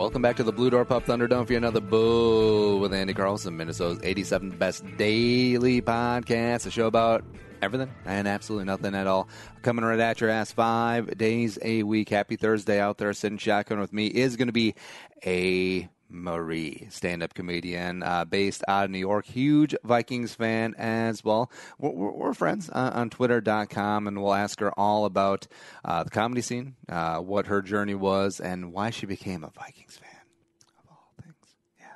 welcome back to the Blue Door Pub Thunderdome for another Bull with Andy Carlson, Minnesota's 87th best daily podcast, a show about everything and absolutely nothing at all. Coming right at your ass five days a week. Happy Thursday out there. Sitting shotgun with me is going to be a Marie, stand up comedian uh, based out of New York. Huge Vikings fan as well. We're, we're, we're friends uh, on Twitter.com, and we'll ask her all about uh, the comedy scene, uh, what her journey was, and why she became a Vikings fan. Of all things. Yeah.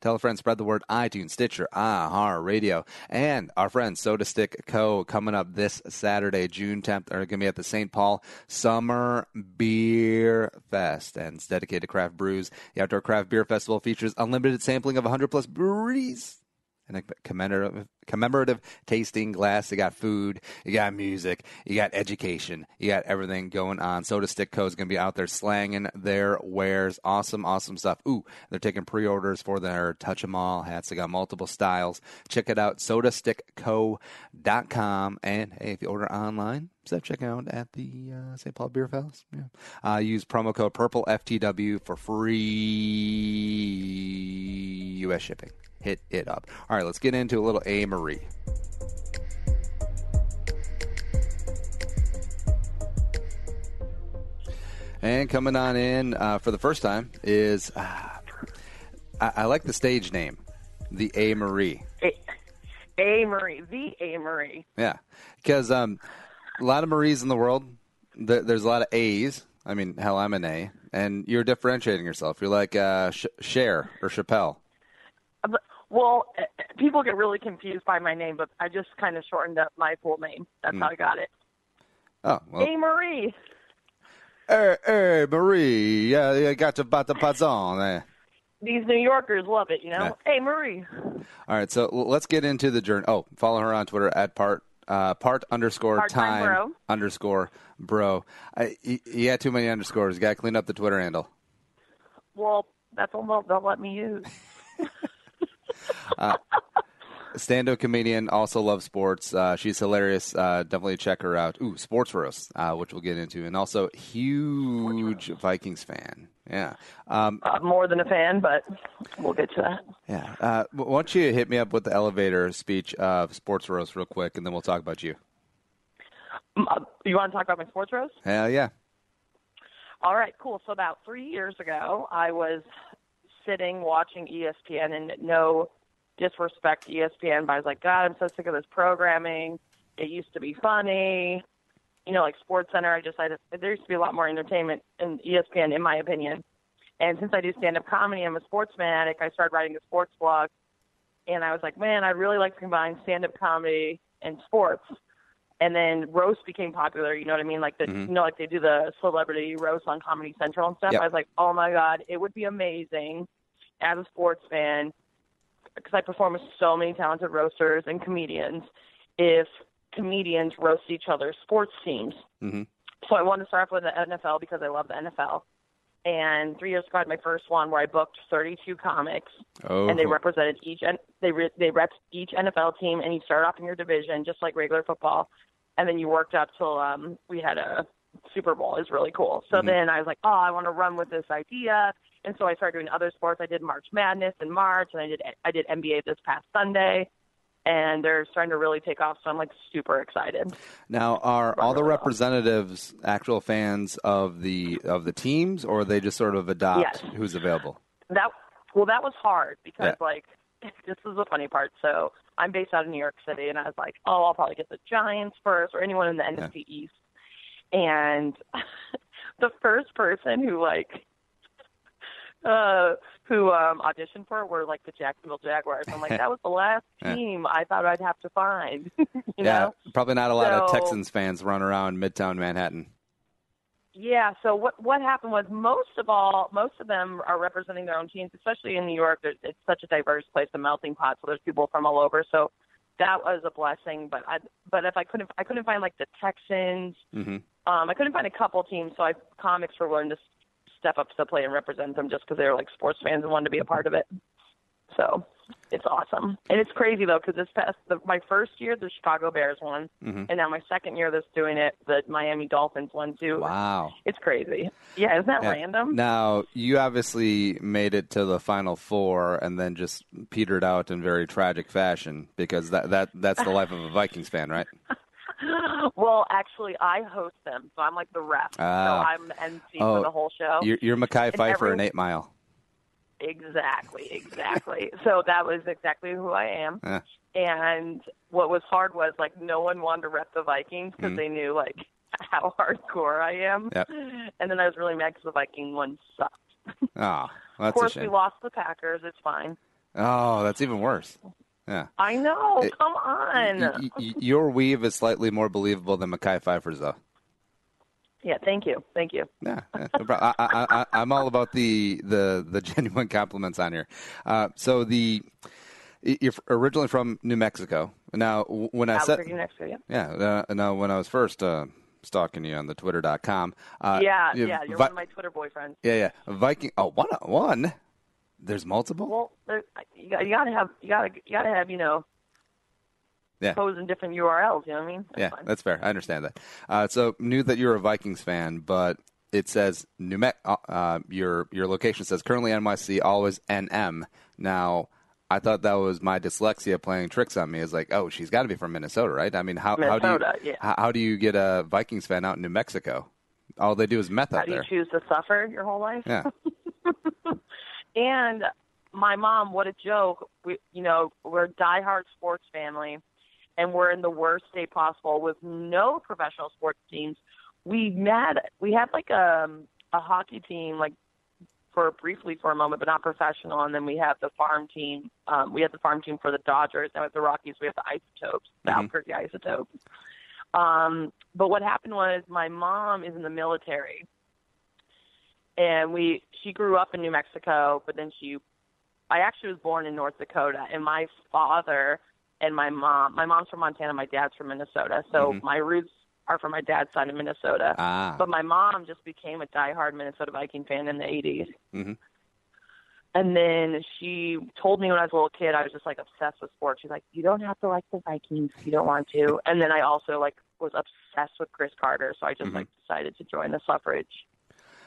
Tell a friend, spread the word. iTunes, Stitcher, iHeart Radio, and our friend SotaStick Co. coming up this Saturday, June 10th. Are going to be at the St. Paul Summer Beer Fest, and it's dedicated to craft brews. The Outdoor Craft Beer Festival features unlimited sampling of 100 plus breweries and a commemorative, commemorative tasting glass. You got food, you got music, you got education, you got everything going on. SotaStick Co. is going to be out there slanging their wares. Awesome, awesome stuff. Ooh, they're taking pre orders for their Touch 'em All hats. They got multiple styles. Check it out, sotastickco.com. And hey, if you order online, instead check out at the uh, St. Paul Beer Fest. Yeah. Uh, use promo code PURPLEFTW for free U.S. shipping hit it up. All right, let's get into a little A. Marie. And coming on in uh, for the first time is uh, I, I, like the stage name, the A. Marie. A, a Marie, the A. Marie. Yeah, because um, a lot of Maries in the world. there's a lot of A's. I mean, hell, I'm an A, and you're differentiating yourself. You're like uh, Sh- Cher or Chappelle. Well, eh, eh, people get really confused by my name, but I just kind of shortened up my full name. That's mm. how I got it. Oh, well. Hey, Marie. Hey, hey, Marie. Yeah, I got you about the pazon. Eh? These New Yorkers love it, you know. Yeah. Hey, Marie. All right, so let's get into the journey. Oh, follow her on Twitter at part uh, part underscore Part-time time bro. underscore bro. I, you, you had too many underscores. Got to clean up the Twitter handle. Well, that's all they'll let me use. Uh, stand-up comedian, also loves sports. Uh, she's hilarious. Uh, definitely check her out. Ooh, Sports Roast, uh, which we'll get into, and also huge Vikings fan. Yeah, um, uh, more than a fan, but we'll get to that. Yeah, uh, why don't you hit me up with the elevator speech of Sports Roast real quick, and then we'll talk about you. Um, you want to talk about my Sports Roast? Hell yeah. All right, cool. So about three years ago, I was sitting watching ESPN and no disrespect to ESPN, but I was like, God, I'm so sick of this programming. It used to be funny. You know, like Sports Center, I just I there used to be a lot more entertainment in ESPN, in my opinion. And since I do stand up comedy, I'm a sports fanatic. I started writing a sports blog, and I was like, man, I'd really like to combine stand up comedy and sports. And then roast became popular. You know what I mean? Like the mm-hmm. you know, like they do the celebrity roast on Comedy Central and stuff. Yep. I was like, oh my god, it would be amazing as a sports fan because I perform with so many talented roasters and comedians, if comedians roast each other's sports teams. Mm-hmm. So I wanted to start off with the NFL because I love the NFL. And three years ago, I had my first one where I booked 32 comics, oh. and they represented each and they re- they repped each NFL team, and you start off in your division just like regular football, and then you worked up till um, we had a Super Bowl. Is really cool. So mm-hmm. then I was like, oh, I want to run with this idea. And so I started doing other sports. I did March Madness in March, and I did I did NBA this past Sunday, and they're starting to really take off. So I'm like super excited. Now, are all the representatives actual fans of the of the teams, or they just sort of adopt yes. who's available? That well, that was hard because yeah. like this is the funny part. So I'm based out of New York City, and I was like, oh, I'll probably get the Giants first, or anyone in the NFC yeah. East. And the first person who like uh, who um, auditioned for it were like the Jacksonville Jaguars. I'm like, that was the last team I thought I'd have to find. you yeah, know? probably not a lot so, of Texans fans run around Midtown Manhattan. Yeah. So what what happened was most of all, most of them are representing their own teams, especially in New York. It's such a diverse place, a melting pot. So there's people from all over. So that was a blessing. But I but if I couldn't I couldn't find like the Texans. Mm-hmm. Um, I couldn't find a couple teams, so I comics were willing to step up to the plate and represent them just because they were like sports fans and wanted to be a part of it. So It's awesome, and it's crazy though because this past the, my first year the Chicago Bears won, Mm-hmm. and now my second year that's doing it the Miami Dolphins won too. Wow. It's crazy. Yeah, isn't that Yeah. random? Now, you obviously made it to the final four and then just petered out in very tragic fashion because that, that that's the life of a Vikings fan, right? Well, actually, I host them, so I'm like the ref. Ah. so I'm the MC Oh, for the whole show. You're, you're Mekhi And Phifer every- and Eight Mile. Exactly, exactly. so that was exactly who I am. Yeah. And what was hard was like no one wanted to rep the Vikings because Mhm. they knew like how hardcore I am. Yep. And then I was really mad because the Viking one sucked. Oh, of course, we lost the Packers. It's fine. Oh, that's even worse. Yeah. I know. It- Come on. Y- y- your weave is slightly more believable than Mekhi Phifer's, though. Yeah. Thank you. Thank you. Yeah, no problem. I, I, I, I'm all about the the the genuine compliments on here. Uh, so the you're originally from New Mexico. Now, when I said New Mexico. Yeah. yeah, uh, now when I was first uh, stalking you on the Twitter.com, uh, yeah. you- Yeah. You're Vi- one of my Twitter boyfriends. yeah, yeah, Viking. Oh, one, one. There's multiple. Well, there, you got you got to have you got to you got to have you know Yeah. posing different URLs. You know what I mean? That's yeah, fine. that's fair. I understand that. Uh, so knew that you're a Vikings fan, but it says New Me- uh, uh, your your location says currently NYC, always NM. Now, I thought that was my dyslexia playing tricks on me. It's like, oh, she's got to be from Minnesota, right? I mean, how how do you yeah. how, how do you get a Vikings fan out in New Mexico? All they do is meth How out do you choose to suffer your whole life? Yeah, And my mom, what a joke. We, you know, we're a diehard sports family, and we're in the worst state possible with no professional sports teams. We had we had like a a hockey team, like for briefly for a moment, but not professional. And then we have the farm team. Um, we had the farm team for the Dodgers, and with the Rockies, we have the Isotopes, the Mhm. Albuquerque Isotopes. Um, but what happened was my mom is in the military, and we she grew up in New Mexico, but then she I actually was born in North Dakota, and my father and my mom my mom's from Montana, my dad's from Minnesota, so Mhm. my roots are from my dad's side of Minnesota. ah, But my mom just became a diehard Minnesota Viking fan in the 80s. Mhm. And then she told me when I was a little kid, I was just like obsessed with sports. She's like, "You don't have to like the Vikings if you don't want to." And then I also like was obsessed with Cris Carter, so I just Mhm. like decided to join the suffrage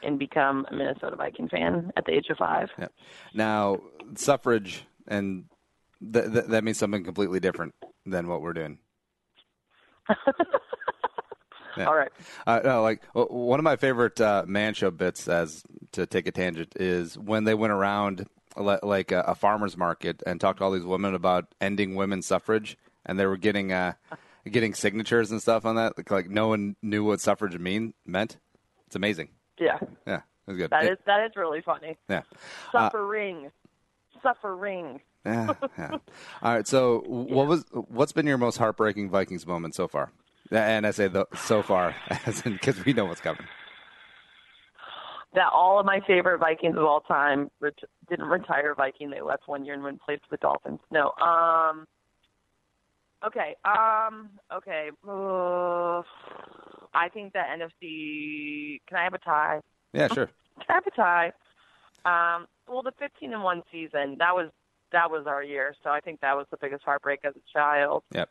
and become a Minnesota Viking fan at the age of five. Yeah. Now, suffrage and th- th- that means something completely different than what we're doing. Yeah. All right. Uh, no, like one of my favorite uh, man show bits, as to take a tangent, is when they went around li- like a, a farmers market and talked to all these women about ending women's suffrage, and they were getting uh, getting signatures and stuff on that. Like, like no one knew what suffrage mean meant. It's amazing. Yeah, Yeah, it was good. that It- is that is really funny. yeah. Suffering, suffering. Yeah, yeah. All right. So, what was what's been your most heartbreaking Vikings moment so far? And I say the, so far, as because we know what's coming. that all of my favorite Vikings of all time ret- didn't retire Viking. They left one year and went and played for the Dolphins. No. Um. Okay. Um. Okay. Uh, I think that NFC. Can I have a tie? Yeah, sure. Can I have a tie? Um. Well, the 15 and one season that was that was our year. So I think that was the biggest heartbreak as a child. Yep.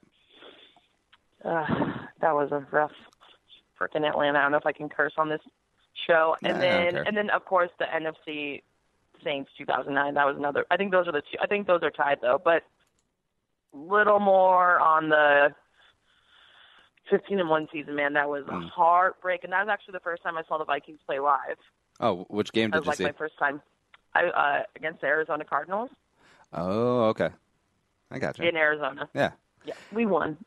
Uh, that was a rough freaking Atlanta. I don't know if I can curse on this show. And then and then of course the NFC Saints 2009. That was another. I think those are the two. I think those are tied though, but little more on the 15 and one season. Man, that was a Mm. heartbreak. And that was actually the first time I saw the Vikings play live. Oh, which game That did was you like see? my first time. I uh, against the Arizona Cardinals Oh, okay. I got you. in Arizona. Yeah. Yeah, we won.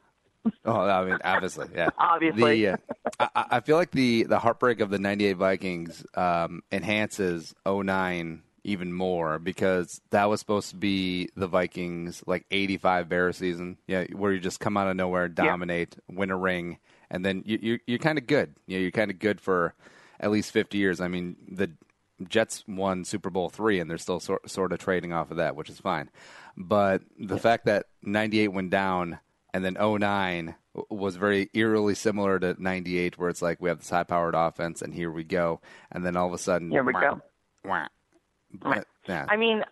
Oh, I mean, obviously, yeah. Obviously. The, uh, I, I feel like the, the heartbreak of the 98 Vikings um, enhances 09 even more because that was supposed to be the Vikings like 85 Bear season, yeah, where you just come out of nowhere, dominate, win a ring, and then you, you, you're kind of good. You know, you're kind of good for at least 50 years. I mean, the Jets won Super Bowl three, and they're still sort, sort of trading off of that, which is fine. But the fact that 98 went down and then 09 was very eerily similar to 98, where it's like we have this high powered offense, and here we go. And then all of a sudden, Here we go. wah. But, yeah. I mean,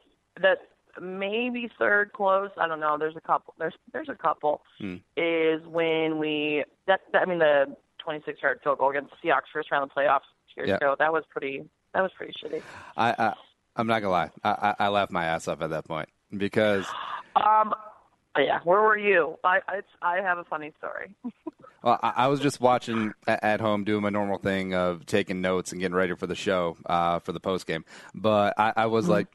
the maybe third close. I don't know. There's a couple. There's there's a couple. Hmm. Is when we that, that I mean the 26 yard field goal against the Seahawks first round of the playoffs years Yeah. ago. That was pretty. That was pretty shitty. I, I I'm not gonna lie. I, I, I laughed my ass off at that point because Um, yeah. Where were you? I it's, I have a funny story. well, I, I was just watching a- at home doing my normal thing of taking notes and getting ready for the show uh, for the post game. But I, I was like,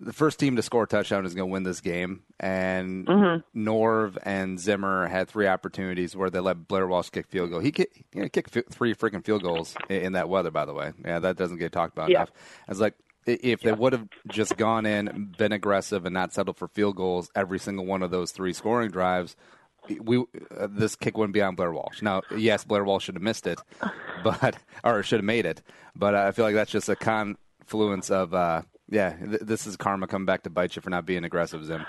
the first team to score a touchdown is going to win this game. And Norv and Zimmer had three opportunities where they let Blair Walsh kick field goal. He kicked, you know, kicked three freaking field goals in, in that weather, by the way. Yeah, that doesn't get talked about Yeah. enough. I was like, if they would have just gone in, been aggressive, and not settled for field goals every single one of those three scoring drives, we uh, this kick wouldn't be on Blair Walsh. Now, yes, Blair Walsh should have missed it, but or should have made it. But I feel like that's just a confluence of uh, yeah. Th- this is karma coming back to bite you for not being aggressive, Zim.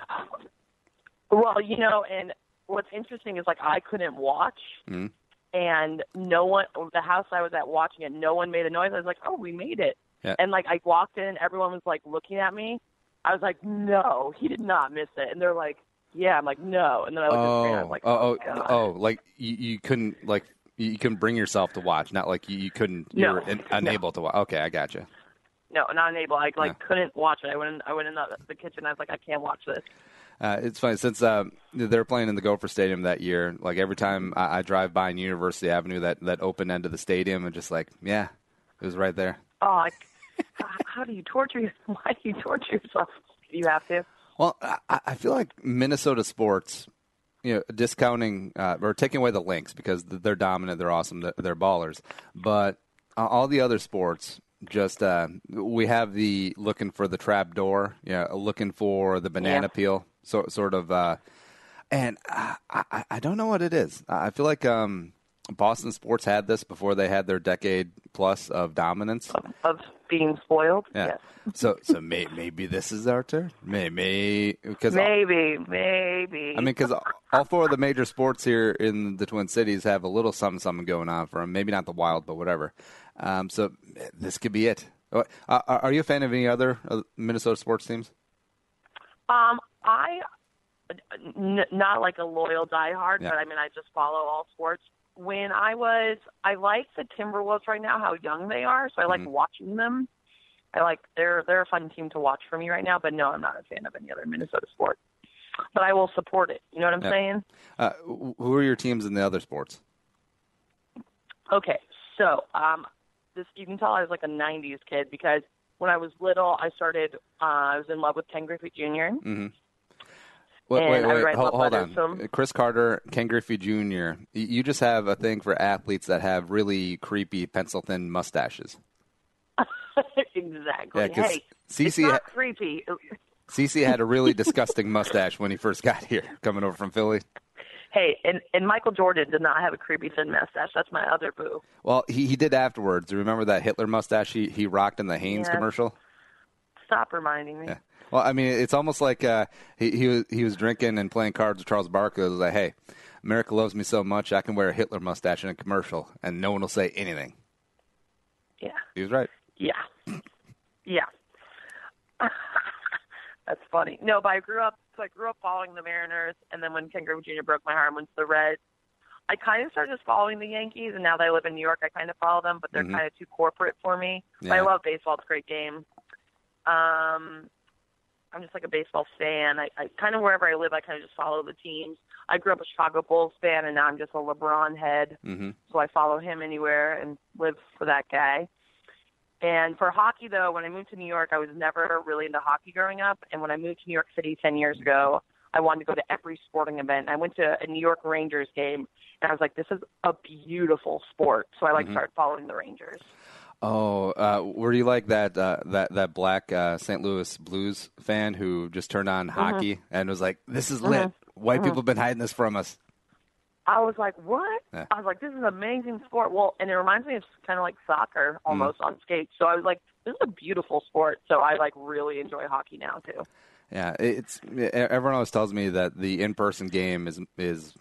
Well, you know, and what's interesting is like I couldn't watch, Mhm. and no one. The house I was at watching it, no one made a noise. I was like, "Oh, we made it!" Yeah. And like I walked in, everyone was like looking at me. I was like, "No, he did not miss it," and they're like, "Yeah." I'm like, "No," and then I looked at the screen. I was Oh, like, oh, "Oh, oh, oh, like you, you couldn't like you couldn't bring yourself to watch, not like you, you couldn't you No. were in, unable to watch. Okay, I got you. No, not unable. I like Yeah. couldn't watch it. I went in, I went in the, the kitchen. I was like, I can't watch this. Uh, it's funny since uh, they're playing in the Gopher Stadium that year. Like every time I, I drive by in University Avenue, that that open end of the stadium, and just like, yeah, it was right there. Oh, I, how, do you torture? Why do you torture yourself? You have to. Well, I, I feel like Minnesota sports, you know, discounting uh, or taking away the Lynx because they're dominant, they're awesome, they're, they're ballers. But uh, all the other sports, just uh, we have the looking for the trap door, yeah, looking for the banana Yeah. peel, so, sort of. Uh, and I, I, I don't know what it is. I feel like um, Boston sports had this before they had their decade plus of dominance. Of being spoiled. Yeah. Yes. So so may, maybe this is our turn. Maybe because Maybe, maybe. I mean, because all four of the major sports here in the Twin Cities have a little something, something going on for them. Maybe not the Wild, but whatever. Um, so this could be it. Uh, are you a fan of any other uh, Minnesota sports teams? Um, I n- not like a loyal diehard, Yeah. but I mean, I just follow all sports. When I was, I like the Timberwolves right now, how young they are, so I like Mhm. watching them. I like they're they're a fun team to watch for me right now, but no, I'm not a fan of any other Minnesota sport. But I will support it. You know what I'm Yeah. saying? Uh, who are your teams in the other sports? Okay, so um, this you can tell I was like a '90s kid because when I was little, I started. Uh, I was in love with Ken Griffey Jr. Mm-hmm. Wait, And wait, wait. Hold, hold on. Cris Carter, Ken Griffey Jr. You just have a thing for athletes that have really creepy pencil thin mustaches. exactly. Yeah, hey, it's CC not ha- creepy. CC had a really disgusting mustache when he first got here, coming over from Philly. Hey, and and Michael Jordan did not have a creepy thin mustache. That's my other boo. Well, he, he did afterwards. Remember that Hitler mustache he, he rocked in the Hanes Yeah. commercial? Stop reminding me. Yeah. Well, I mean, it's almost like uh, he he was he was drinking and playing cards with Charles Barkley. It was like, hey, America loves me so much, I can wear a Hitler mustache in a commercial, and no one will say anything. Yeah, He was right. yeah, yeah. That's funny. No, but I grew up. So I grew up following the Mariners, and then when Ken Griffey Jr. broke my heart, and went to the Reds. I kind of started just following the Yankees, and now that I live in New York, I kind of follow them, but they're Mhm. kind of too corporate for me. But I love baseball; it's a great game. Um, I'm just like a baseball fan. I, I kind of wherever I live, I kind of just follow the teams. I grew up a Chicago Bulls fan, and now I'm just a LeBron head, hmm so I follow him anywhere and live for that guy. And for hockey, though, when I moved to New York, I was never really into hockey growing up. And when I moved to New York City 10 years ago, I wanted to go to every sporting event. I went to a New York Rangers game, and I was like, this is a beautiful sport. So I like Mhm. started following the Rangers. Oh, uh, were you like that uh, that that black uh, St. Louis Blues fan who just turned on Mm-hmm. hockey and was like, "This is lit. White people have been hiding this from us." I was like, what? Yeah. I was like, this is an amazing sport. Well, and it reminds me of kind of like soccer Mm. almost on skates. So I was like, this is a beautiful sport. So I like really enjoy hockey now too. Yeah, it's everyone always tells me that the in-person game is is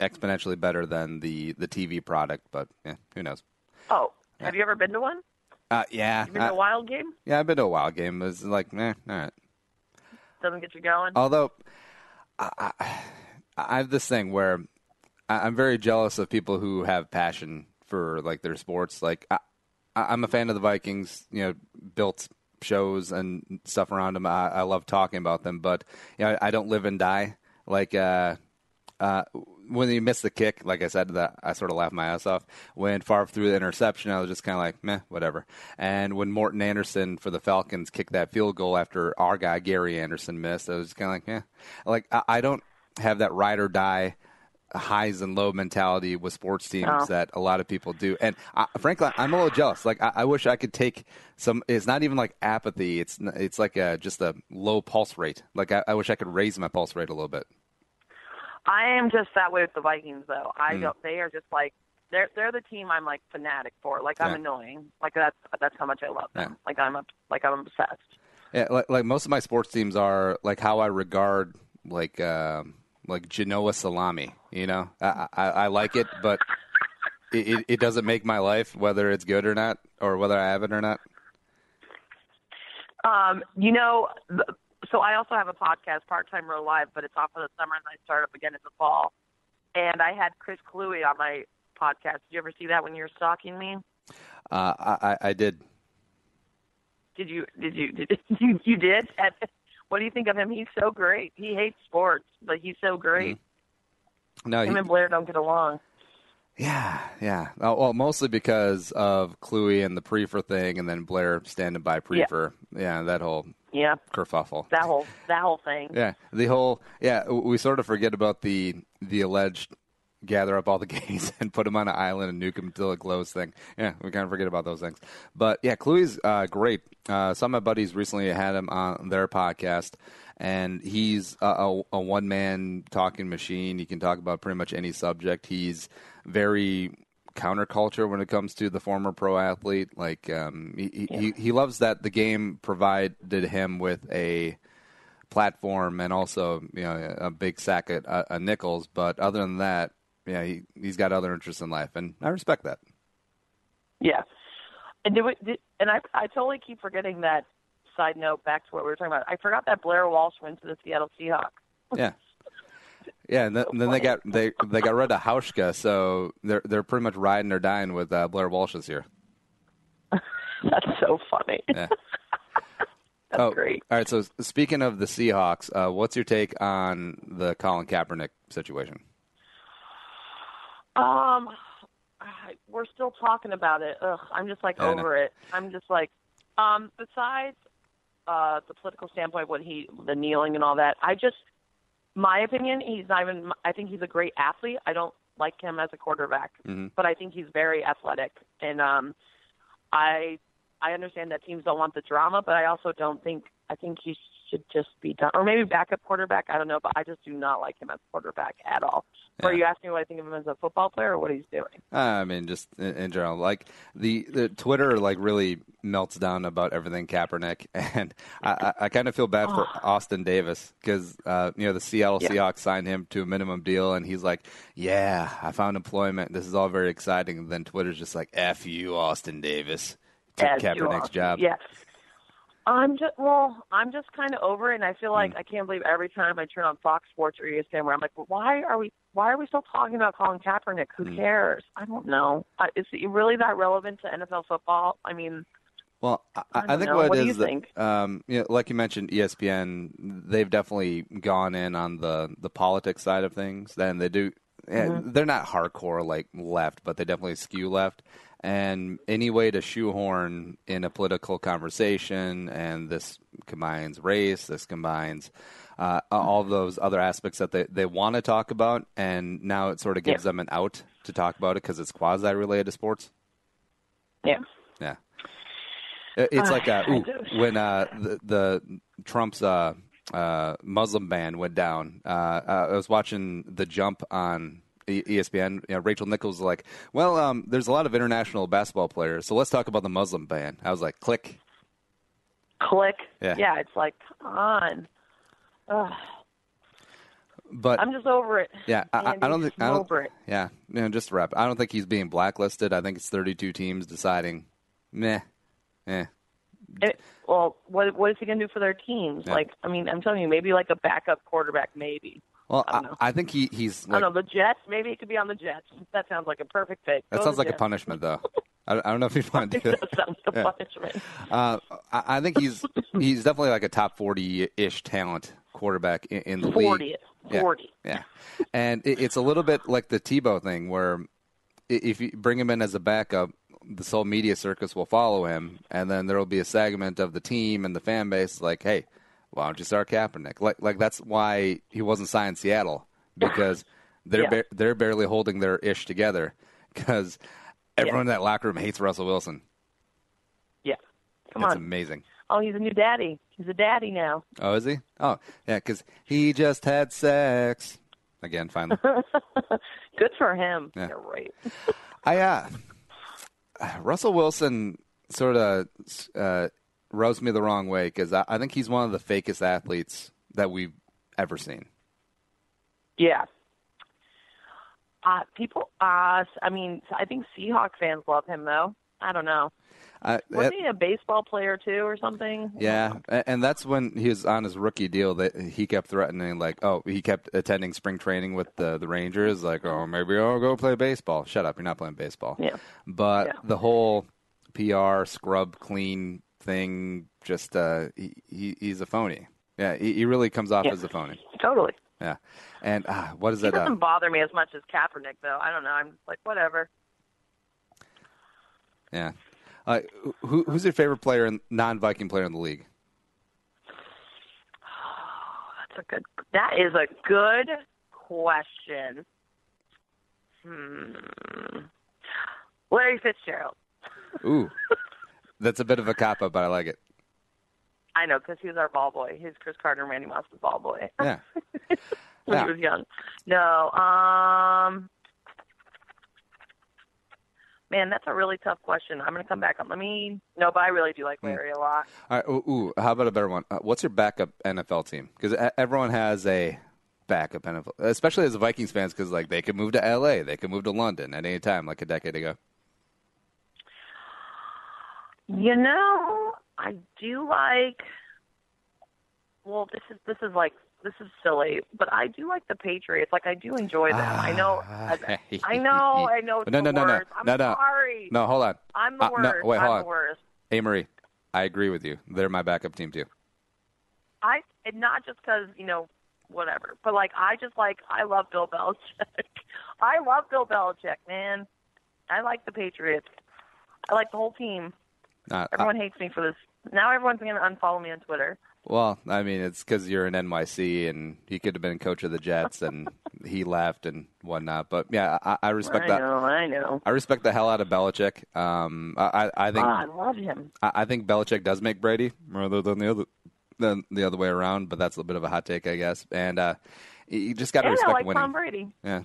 exponentially better than the the TV product, but yeah, who knows? Oh, have you ever been to one? Uh, yeah, You been I- to a wild game? yeah, I've been to a wild game. It's like, eh, all right. doesn't get you going. Although, I, I, I have this thing where I- I'm very jealous of people who have passion for like their sports. Like I, I'm a fan of the Vikings. You know, built shows and stuff around them. I, I love talking about them, but you know, I, don't live and die. Like uh, uh, when you miss the kick, like I said, that I sort of laughed my ass off. When Favre threw the interception, I was just kind of like, meh, whatever. And when Morten Andersen for the Falcons kicked that field goal after our guy Gary Anderson missed, I was kind of like, yeah, like I, I don't have that ride or die highs and low mentality with sports teams Oh. that a lot of people do. And I, frankly, I'm a little jealous. Like I, I wish I could take some. It's not even like apathy. It's it's like a, just a low pulse rate. Like I, I wish I could raise my pulse rate a little bit. I am just that way with the Vikings, though. Mm. I don't. They are just like they're they're the team I'm like fanatic for. Like I'm Yeah. annoying. Like that's that's how much I love them. Yeah. Like I'm up, like I'm obsessed. Yeah, like, like most of my sports teams are like how I regard like um like Genoa salami. You know, I, I, I like it, but it, it, it doesn't make my life whether it's good or not, or whether I have it or not. Um, you know, so I also have a podcast, Part Time Real Live, but it's off for the summer, and I start up again in the fall. And I had Chris Kluwe on my podcast. Did you ever see that when you were stalking me? Uh, I, I, did. Did you? Did you? Did you? You did? what do you think of him? He's so great. He hates sports, but he's so great. Mm-hmm. No, Him he, and Blair don't get along. yeah, yeah. Oh, well, mostly because of Kluwe and the Priefer thing, and then Blair standing by Priefer. Yeah, that whole Yeah, kerfuffle. that whole that whole thing. Yeah, the whole yeah. We sort of forget about the the alleged gather up all the gays and put them on an island and nuke them until it glows thing. Yeah, we kind of forget about those things. But yeah, Kluwe's uh, great. Uh, some of my buddies recently had him on their podcast, and he's a, a, a one man talking machine. He can talk about pretty much any subject. He's very counterculture when it comes to the former pro athlete. Like um, he, he he loves that the game provided him with a platform and also you know a big sack uh, uh, nickels. But other than that, yeah, he he's got other interests in life, and I respect that. Yeah. And did we, did, and I I totally keep forgetting that side note back to what we were talking about. I forgot that Blair Walsh went to the Seattle Seahawks. Yeah. Yeah, and, th- and then they got they they got rid of Hauschka, so they're they're pretty much riding or dying with uh, Blair Walsh this year. That's so funny. Yeah. That's oh, great. All right. So speaking of the Seahawks, uh, what's your take on the Colin Kaepernick situation? Um, we're still talking about it. Ugh, I'm just like Yeah, I know. over it. I'm just like, um, besides uh, the political standpoint, what he, the kneeling and all that, I just, my opinion, he's not even. I think he's a great athlete. I don't like him as a quarterback, Mhm. but I think he's very athletic, and um, I, I understand that teams don't want the drama, but I also don't think. I think he should just be done, or maybe backup quarterback. I don't know, but I just do not like him as quarterback at all. Yeah. you asking me what I think of him as a football player or what he's doing? Uh, I mean, just in, in general, like the, the Twitter like really melts down about everything Kaepernick, and I, I, I kind of feel bad for Austin Davis because uh, you know the Seattle Yeah. Seahawks signed him to a minimum deal, and he's like, "Yeah, I found employment. This is all very exciting." And then Twitter's just like, "F you, Austin Davis." Took As Kaepernick's job. Yes. I'm just well, I'm just kind of over it, and I feel like Hmm. I can't believe every time I turn on Fox Sports or ESPN, where I'm like, why are we, why are we still talking about Colin Kaepernick? Who Hmm. cares? I don't know. Is it really that relevant to NFL football? I mean, Well, I, I I think know. what What it do is you that, think? um, you know, like you mentioned, ESPN, they've definitely gone in on the the politics side of things. Then they do. Mm-hmm. They're not hardcore like left, but they definitely skew left. And any way to shoehorn in a political conversation, and this combines race, this combines uh, all those other aspects that they, they want to talk about, and now it sort of gives Yeah. them an out to talk about it because it's quasi related to sports. yeah, Yeah. It's Uh, like uh, I ooh, when uh, the, the Trump's uh, uh, Muslim ban went down. Uh, uh, I was watching the jump on ESPN. You know, Rachel Nichols was like, "Well, um, there's a lot of international basketball players, so let's talk about the Muslim ban." I was like, "Click." click. Yeah. it's like, come on. Ugh, But I'm just over it. yeah, I, I- don't think I I'm don't. over it. Yeah, you know, just to wrap. I don't think he's being blacklisted. I think it's 32 teams deciding, meh, eh, It, well, what what is he going to do for their teams? Yeah. Like, I mean, I'm telling you, maybe like a backup quarterback, maybe. Well, I I. I think he he's I don't know the Jets. Maybe it could be on the Jets. That sounds like a perfect fit. that Go sounds to like a punishment though. I, I don't know if he'd want to do it. that sounds like a Yeah. punishment. Uh, I, I think he's he's definitely like a top forty ish talent quarterback in, in the league. Forty. Yeah. Yeah, and it, it's a little bit like the Tebow thing, where if you bring him in as a backup, this whole media circus will follow him, and then there will be a segment of the team and the fan base like, "Hey, why don't you start Kaepernick?" Like, like that's why he wasn't signed Seattle because they're Yeah. ba- they're barely holding their ish together because everyone in that locker room hates Russell Wilson. Yeah. Come it's on. amazing. Oh, he's a new daddy. He's a daddy now. Oh, is he? Oh, yeah, because he just had sex again. Finally. Good for him. Yeah. You're right. I uh, Russell Wilson sort of uh, rubs me the wrong way because I, I think he's one of the fakest athletes that we've ever seen. Yeah. Uh, people, uh, I mean, I think Seahawk fans love him, though. I don't know. I, Wasn't he a baseball player, too, or something? yeah, and that's when he was on his rookie deal that he kept threatening, like, oh, he kept attending spring training with the the Rangers, like, oh, maybe I'll go play baseball. Shut up, you're not playing baseball. Yeah. But Yeah. the whole PR scrub clean thing, just uh, he, he he's a phony. Yeah, he, he really comes off Yeah. as a phony. Totally. Yeah, and uh, what is He that? Uh, doesn't bother me as much as Kaepernick, though. I don't know. I'm like, whatever. yeah, uh, who, who's your favorite player, and non-Viking player in the league? That's a good. That is a good question. Hmm. Larry Fitzgerald. Ooh, that's a bit of a cop out, but I like it. I know because he was our ball boy. He's Cris Carter, Randy Moss's ball boy Yeah, when Yeah. he was young. No, um, man, that's a really tough question. I'm gonna come back on. Let me. No, but I really do like Larry a lot. All right. Ooh, ooh, how about a better one? Uh, what's your backup NFL team? Because everyone has a backup NFL, especially as Vikings fans, because like they could move to LA, they could move to London at any time, like a decade ago. You know, I do like. Well, this is this is like this is silly, but I do like the Patriots. Like I do enjoy them. I know. Ah. I, I know. I know. No, no, no, no. I'm no, no. sorry. No, hold on. I'm the Uh, no, worst. wait, hold I'm on. worst. Hey, Marie, I agree with you. They're my backup team too. I and not just because you know whatever, but like I just like I love Bill Belichick. I love Bill Belichick, man. I like the Patriots. I like the whole team. Not, Everyone hates me for this. Now everyone's gonna unfollow me on Twitter. well, I mean, it's because you're an NYC, and he could have been coach of the Jets, and he left and whatnot. But yeah, I, I respect I that. know. I know. I respect the hell out of Belichick. Um, I, I I think Oh, I love him. I I think Belichick does make Brady rather than the other than the other way around, but that's a bit of a hot take, I guess. And uh, you just got to And I respect like winning. Tom Brady. Yeah,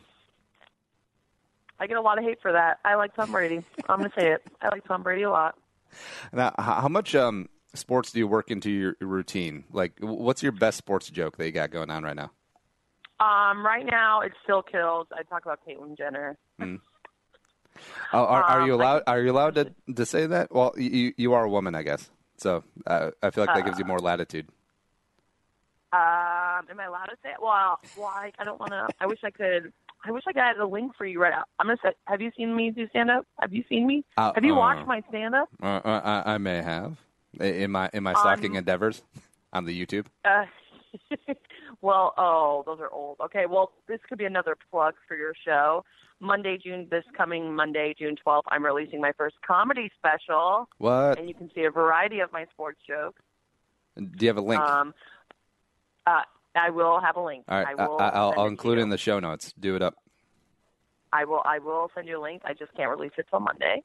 I get a lot of hate for that. I like Tom Brady. I'm gonna say it. I like Tom Brady a lot. Now, how much um, sports do you work into your routine? Like, what's your best sports joke that you got going on right now? Um, right now it's still kills. I talk about Caitlyn Jenner. Oh, are, are you Um, allowed? Are you allowed to, to say that? Well, you you are a woman, I guess. So uh, I feel like that gives you more latitude. Um, am I allowed to say it? Well, well, I, I don't want to. I wish I could. I wish I could add a link for you right now. I'm gonna say. Have you seen me do stand up? Have you seen me? Uh, have you uh, watched my stand up? Uh, uh, I, I may have in my in my stalking Um, endeavors on the YouTube. Uh, well, oh, those are old. Okay, well, this could be another plug for your show. Monday, June, this coming Monday, June 12th, I'm releasing my first comedy special, What? and you can see a variety of my sports jokes. Do you have a link? Um, uh, I will have a link. All right, I will. I, will I'll include it in the show notes. Do it up. I will. I will send you a link. I just can't release it till Monday.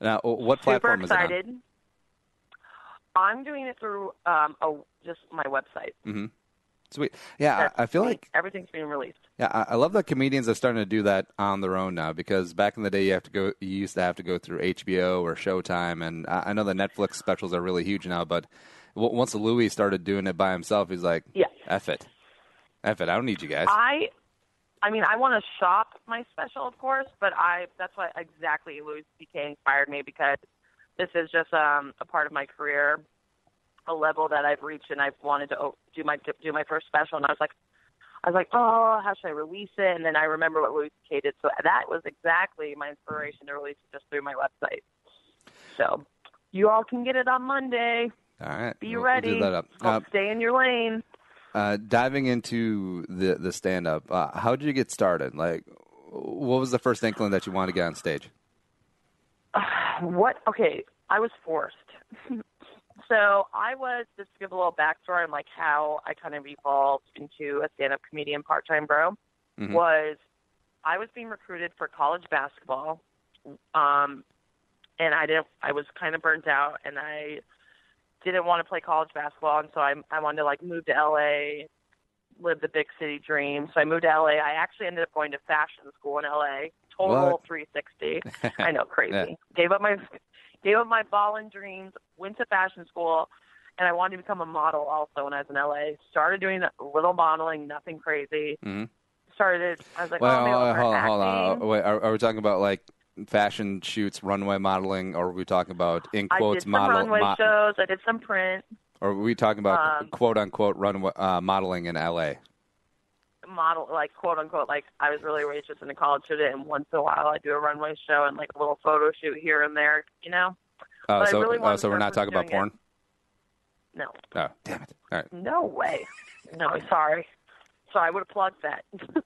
Now, what Super platform is it on? excited. I'm doing it through um, a, just my website. Sweet. Yeah, I, I feel like everything's being released. yeah, I, I love that comedians are starting to do that on their own now because back in the day you have to go, you used to have to go through HBO or Showtime, and I, I know the Netflix specials are really huge now. But w- once Louis started doing it by himself, he's like, Yeah. "F it, F it, I don't need you guys." I, I mean, I want to shop my special, of course, but I that's why exactly Louis C.K. inspired me because this is just um, a part of my career, a level that I've reached, and I've wanted to do my do my first special. And I was like, I was like, oh, how should I release it? And then I remember what Louis C.K. did, so that was exactly my inspiration to release it just through my website. So you all can get it on Monday. All right. Be we'll- we'll ready. up. Uh, stay in your lane. Uh, diving into the the stand up, uh, how did you get started? Like, what was the first inkling that you wanted to get on stage? what okay i was forced so i was just to give a little backstory on like how i kind of evolved into a stand-up comedian part-time bro Mhm. was i was being recruited for college basketball um and i didn't i was kind of burnt out and i didn't want to play college basketball and so i i wanted to like move to la live the big city dream so i moved to la i actually ended up going to fashion school in la total What? 360 I know, crazy. Yeah. Gave up my gave up my ball and dreams. Went to fashion school, and I wanted to become a model also when I was in LA. Started doing a little modeling, nothing crazy. Mm-hmm Started. I was like, Well, oh, maybe I'll hold on, hold on. Wait, are, are we talking about like fashion shoots, runway modeling, or are we talking about in quotes I did some model? runway mo- shows. I did some print or are we talking about Um, quote unquote runway uh, modeling in L.A.? model, like quote unquote. Like I was really just in a college student, and once in a while I do a runway show and like a little photo shoot here and there. You know? Oh, But so really oh, so we're not talking about porn. No, Oh, damn it! All right. no way. No, sorry. Sorry, I would have plugged that.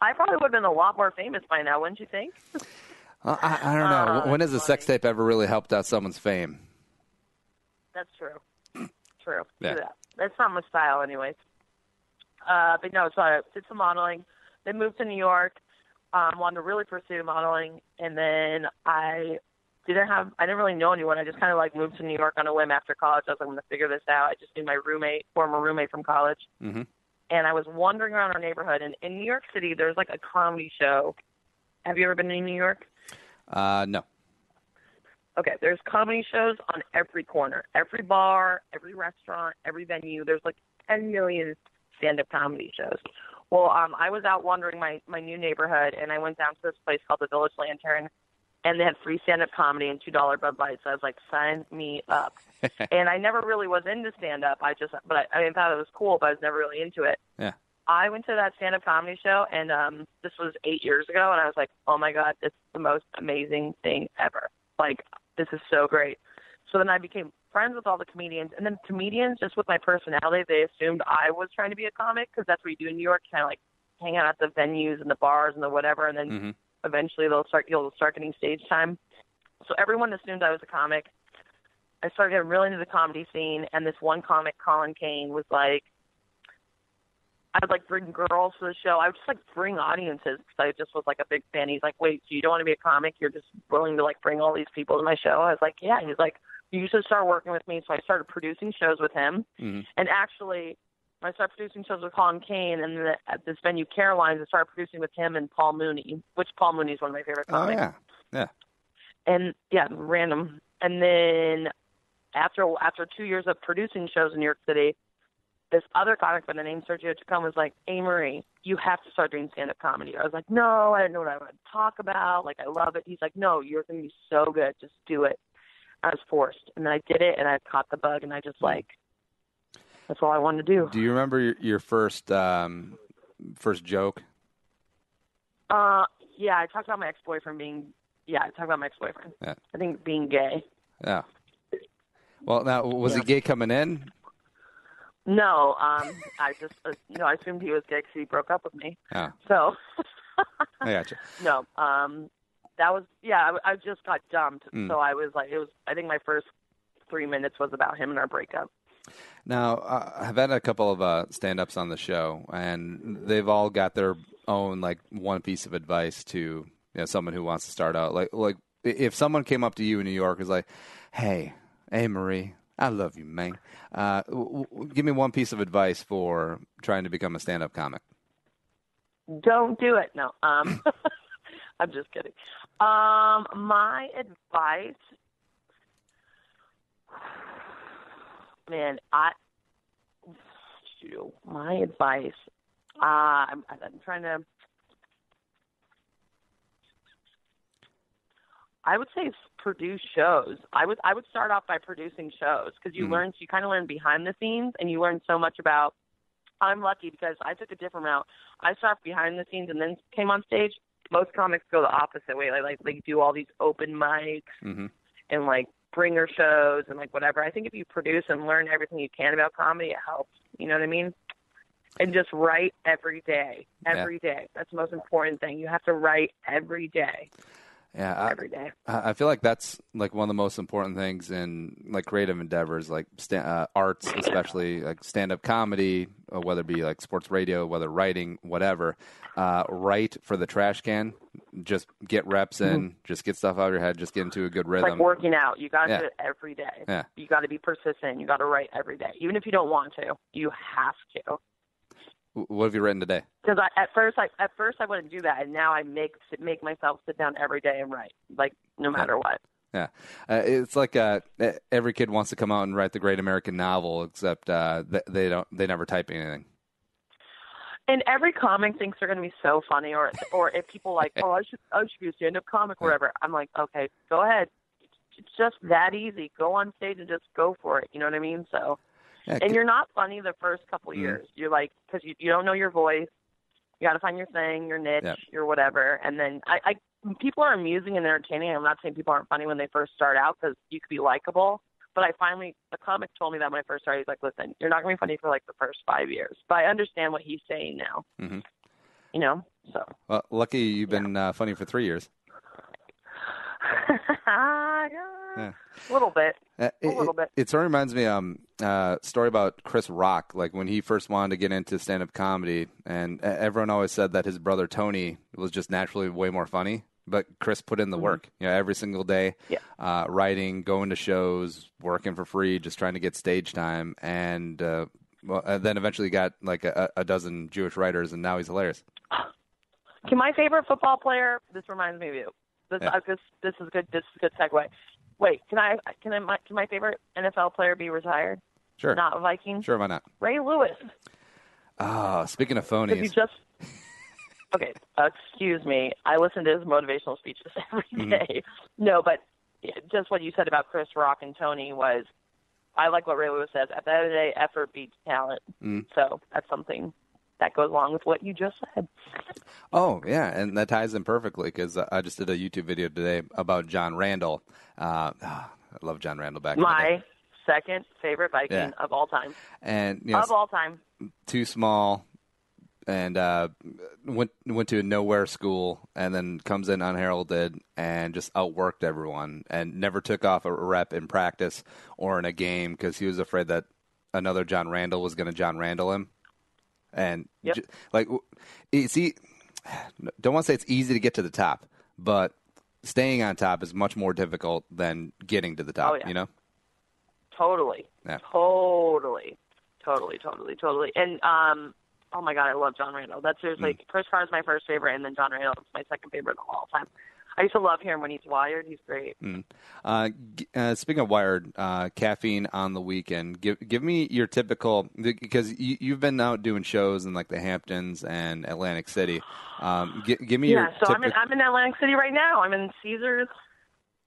I probably would have been a lot more famous by now, wouldn't you think? Uh, I, I don't know. Oh, when has a sex tape ever really helped out someone's fame? That's true. True. Yeah. Yeah. That's not my style, anyways. Uh, but no, so I did some modeling, then moved to New York. Um, wanted to really pursue modeling, and then I didn't have, I didn't really know anyone. I just kind of like moved to New York on a whim after college. I was like, I'm going to figure this out. I just knew my roommate, former roommate from college, hmm and I was wandering around our neighborhood. And in New York City, there's like a comedy show. Have you ever been in New York? Uh, no. Okay, there's comedy shows on every corner, every bar, every restaurant, every venue. There's like 10 million stand-up comedy shows. Well, um, I was out wandering my my new neighborhood, and I went down to this place called the Village Lantern, and they had free stand-up comedy and two dollar Bud Lights. I was like, sign me up. and I never really was into stand-up. I just, but I, I thought it was cool, but I was never really into it. Yeah. I went to that stand-up comedy show, and um, this was eight years ago, and I was like, oh my god, it's the most amazing thing ever. Like, this is so great. So then I became friends with all the comedians, and then comedians, just with my personality, they assumed I was trying to be a comic because that's what you do in New York, kind of like hang out at the venues and the bars and the whatever, and then hmm eventually they'll start you'll start getting stage time. So everyone assumed I was a comic. I started getting really into the comedy scene, and this one comic, Colin Kane, was like, I would like bring girls to the show. I would just like bring audiences because I just was like a big fan. He's like, wait, so you don't want to be a comic? You're just willing to like bring all these people to my show? I was like, yeah. He's like, you should start working with me. So I started producing shows with him. hmm And actually, I started producing shows with Colin Kane, and then at this venue, Caroline's, I started producing with him and Paul Mooney, which Paul Mooney is one of my favorite Oh comics. yeah. Yeah. And yeah, random. And then after after two years of producing shows in New York City, this other comic by the name Sergio Chacon was like, "Hey Marie, you have to start doing stand-up comedy." I was like, "No, I do not know what I want to talk about. Like, I love it." He's like, "No, you're going to be so good. Just do it." I was forced, and then I did it, and I caught the bug, and I just hmm. like that's all I wanted to do. Do you remember your, your first um, first joke? Uh, yeah, I talked about my ex-boyfriend being. Yeah, I talked about my ex-boyfriend. Yeah. I think being gay. Yeah. Well, now was Yeah. he gay coming in? No, um, I just uh, no, I assumed he was gay because he broke up with me. Oh, So I gotcha. no, um, that was yeah. I, I just got dumped, Mm. so I was like, it was. I think my first three minutes was about him and our breakup. Now, I've had a couple of uh, stand-ups on the show, and they've all got their own like one piece of advice to you know, someone who wants to start out. Like, like if someone came up to you in New York was like, "Hey, hey, Marie, I love you, man. Uh, w- w- give me one piece of advice for trying to become a stand-up comic." Don't do it. No, um, I'm just kidding. Um, my advice, man, I. My advice. Uh, I'm, I'm trying to. I would say produce shows. I would I would start off by producing shows because you Mhm. learn you kind of learn behind the scenes and you learn so much about. I'm lucky because I took a different route. I started behind the scenes and then came on stage. Most comics go the opposite way. Like like they do all these open mics hmm and like bringer shows and like whatever. I think if you produce and learn everything you can about comedy, it helps. You know what I mean? And just write every day. Yeah. Every day. That's the most important thing. You have to write every day. Yeah, I, Every day. I feel like that's like one of the most important things in like creative endeavors, like sta- uh, arts, especially like stand-up comedy, uh, whether it be like sports radio, whether writing, whatever. Uh, write for the trash can. Just get reps in. Just get stuff out of your head. Just get into a good Mm-hmm. It's rhythm. like working out. You got to Yeah. do it every day. Yeah. You got to be persistent. You got to write every day, even if you don't want to. You have to. What have you written today? Because I, at first, I at first I wouldn't do that, and now I make make myself sit down every day and write, like no matter what. Yeah, uh, it's like uh, every kid wants to come out and write the great American novel, except uh, they don't. They never type anything. And every comic thinks they're going to be so funny, or or if people like, oh, I should I should be a stand up comic, or whatever. I'm like, okay, go ahead. It's just that easy. Go on stage and just go for it. You know what I mean? So, Yeah, and you're not funny the first couple Mhm. years. You're like, because you you don't know your voice. You got to find your thing, your niche, Yep. your whatever. And then I, I people are amusing and entertaining. I'm not saying people aren't funny when they first start out because you could be likable. But I finally, the comic told me that when I first started. He's like, listen, you're not going to be funny for like the first five years. But I understand what he's saying now. Mhm. You know, so. well, lucky you've been uh, funny for three years. Yeah, Yeah. A little bit. Uh, A little bit. It, it sort of reminds me um uh story about Chris Rock, like when he first wanted to get into stand up comedy, and everyone always said that his brother Tony was just naturally way more funny. But Chris put in the work, you know, every single day, Mm-hmm. Yeah. uh, writing, going to shows, working for free, just trying to get stage time, and uh, well, and then eventually got like a, a dozen Jewish writers, and now he's hilarious. Can my favorite football player? This reminds me of you. This Yeah. uh, this this is good. This is a good segue. Wait, can I can I my, can my favorite NFL player be retired? Sure, Not a Viking. sure, why not? Ray Lewis. Oh, speaking of Because you just. Okay, uh, excuse me. I listen to his motivational speeches every day. Mm-hmm. No, but just what you said about Chris Rock and Tony was, I like what Ray Lewis says. At the end of the day, effort beats talent. Mm. So that's something that goes along with what you just said. Oh yeah, and that ties in perfectly because I just did a YouTube video today about John Randle. Uh, ah, I love John Randle back in the day. My second favorite Viking Yeah. of all time. and you know, Of all time. too small, and uh, went went to a nowhere school, and then comes in unheralded and just outworked everyone, and never took off a rep in practice or in a game because he was afraid that another John Randle was going to John Randle him, and Yep. j- like it's e- don't want to say it's easy to get to the top, but staying on top is much more difficult than getting to the top. Oh, yeah. You know. Totally. Yeah. Totally. Totally, totally, totally. And um oh my god, I love John Randle. That's seriously Mm. Chris Carr is my first favorite and then John Randle is my second favorite of all time. I used to love hearing when he's wired. He's great. Uh, uh, speaking of Wired, uh, caffeine on the weekend. Give give me your typical because you, you've been out doing shows in like the Hamptons and Atlantic City. Um, gi- give me Yeah, your so I'm in. I'm in Atlantic City right now. I'm in Caesars,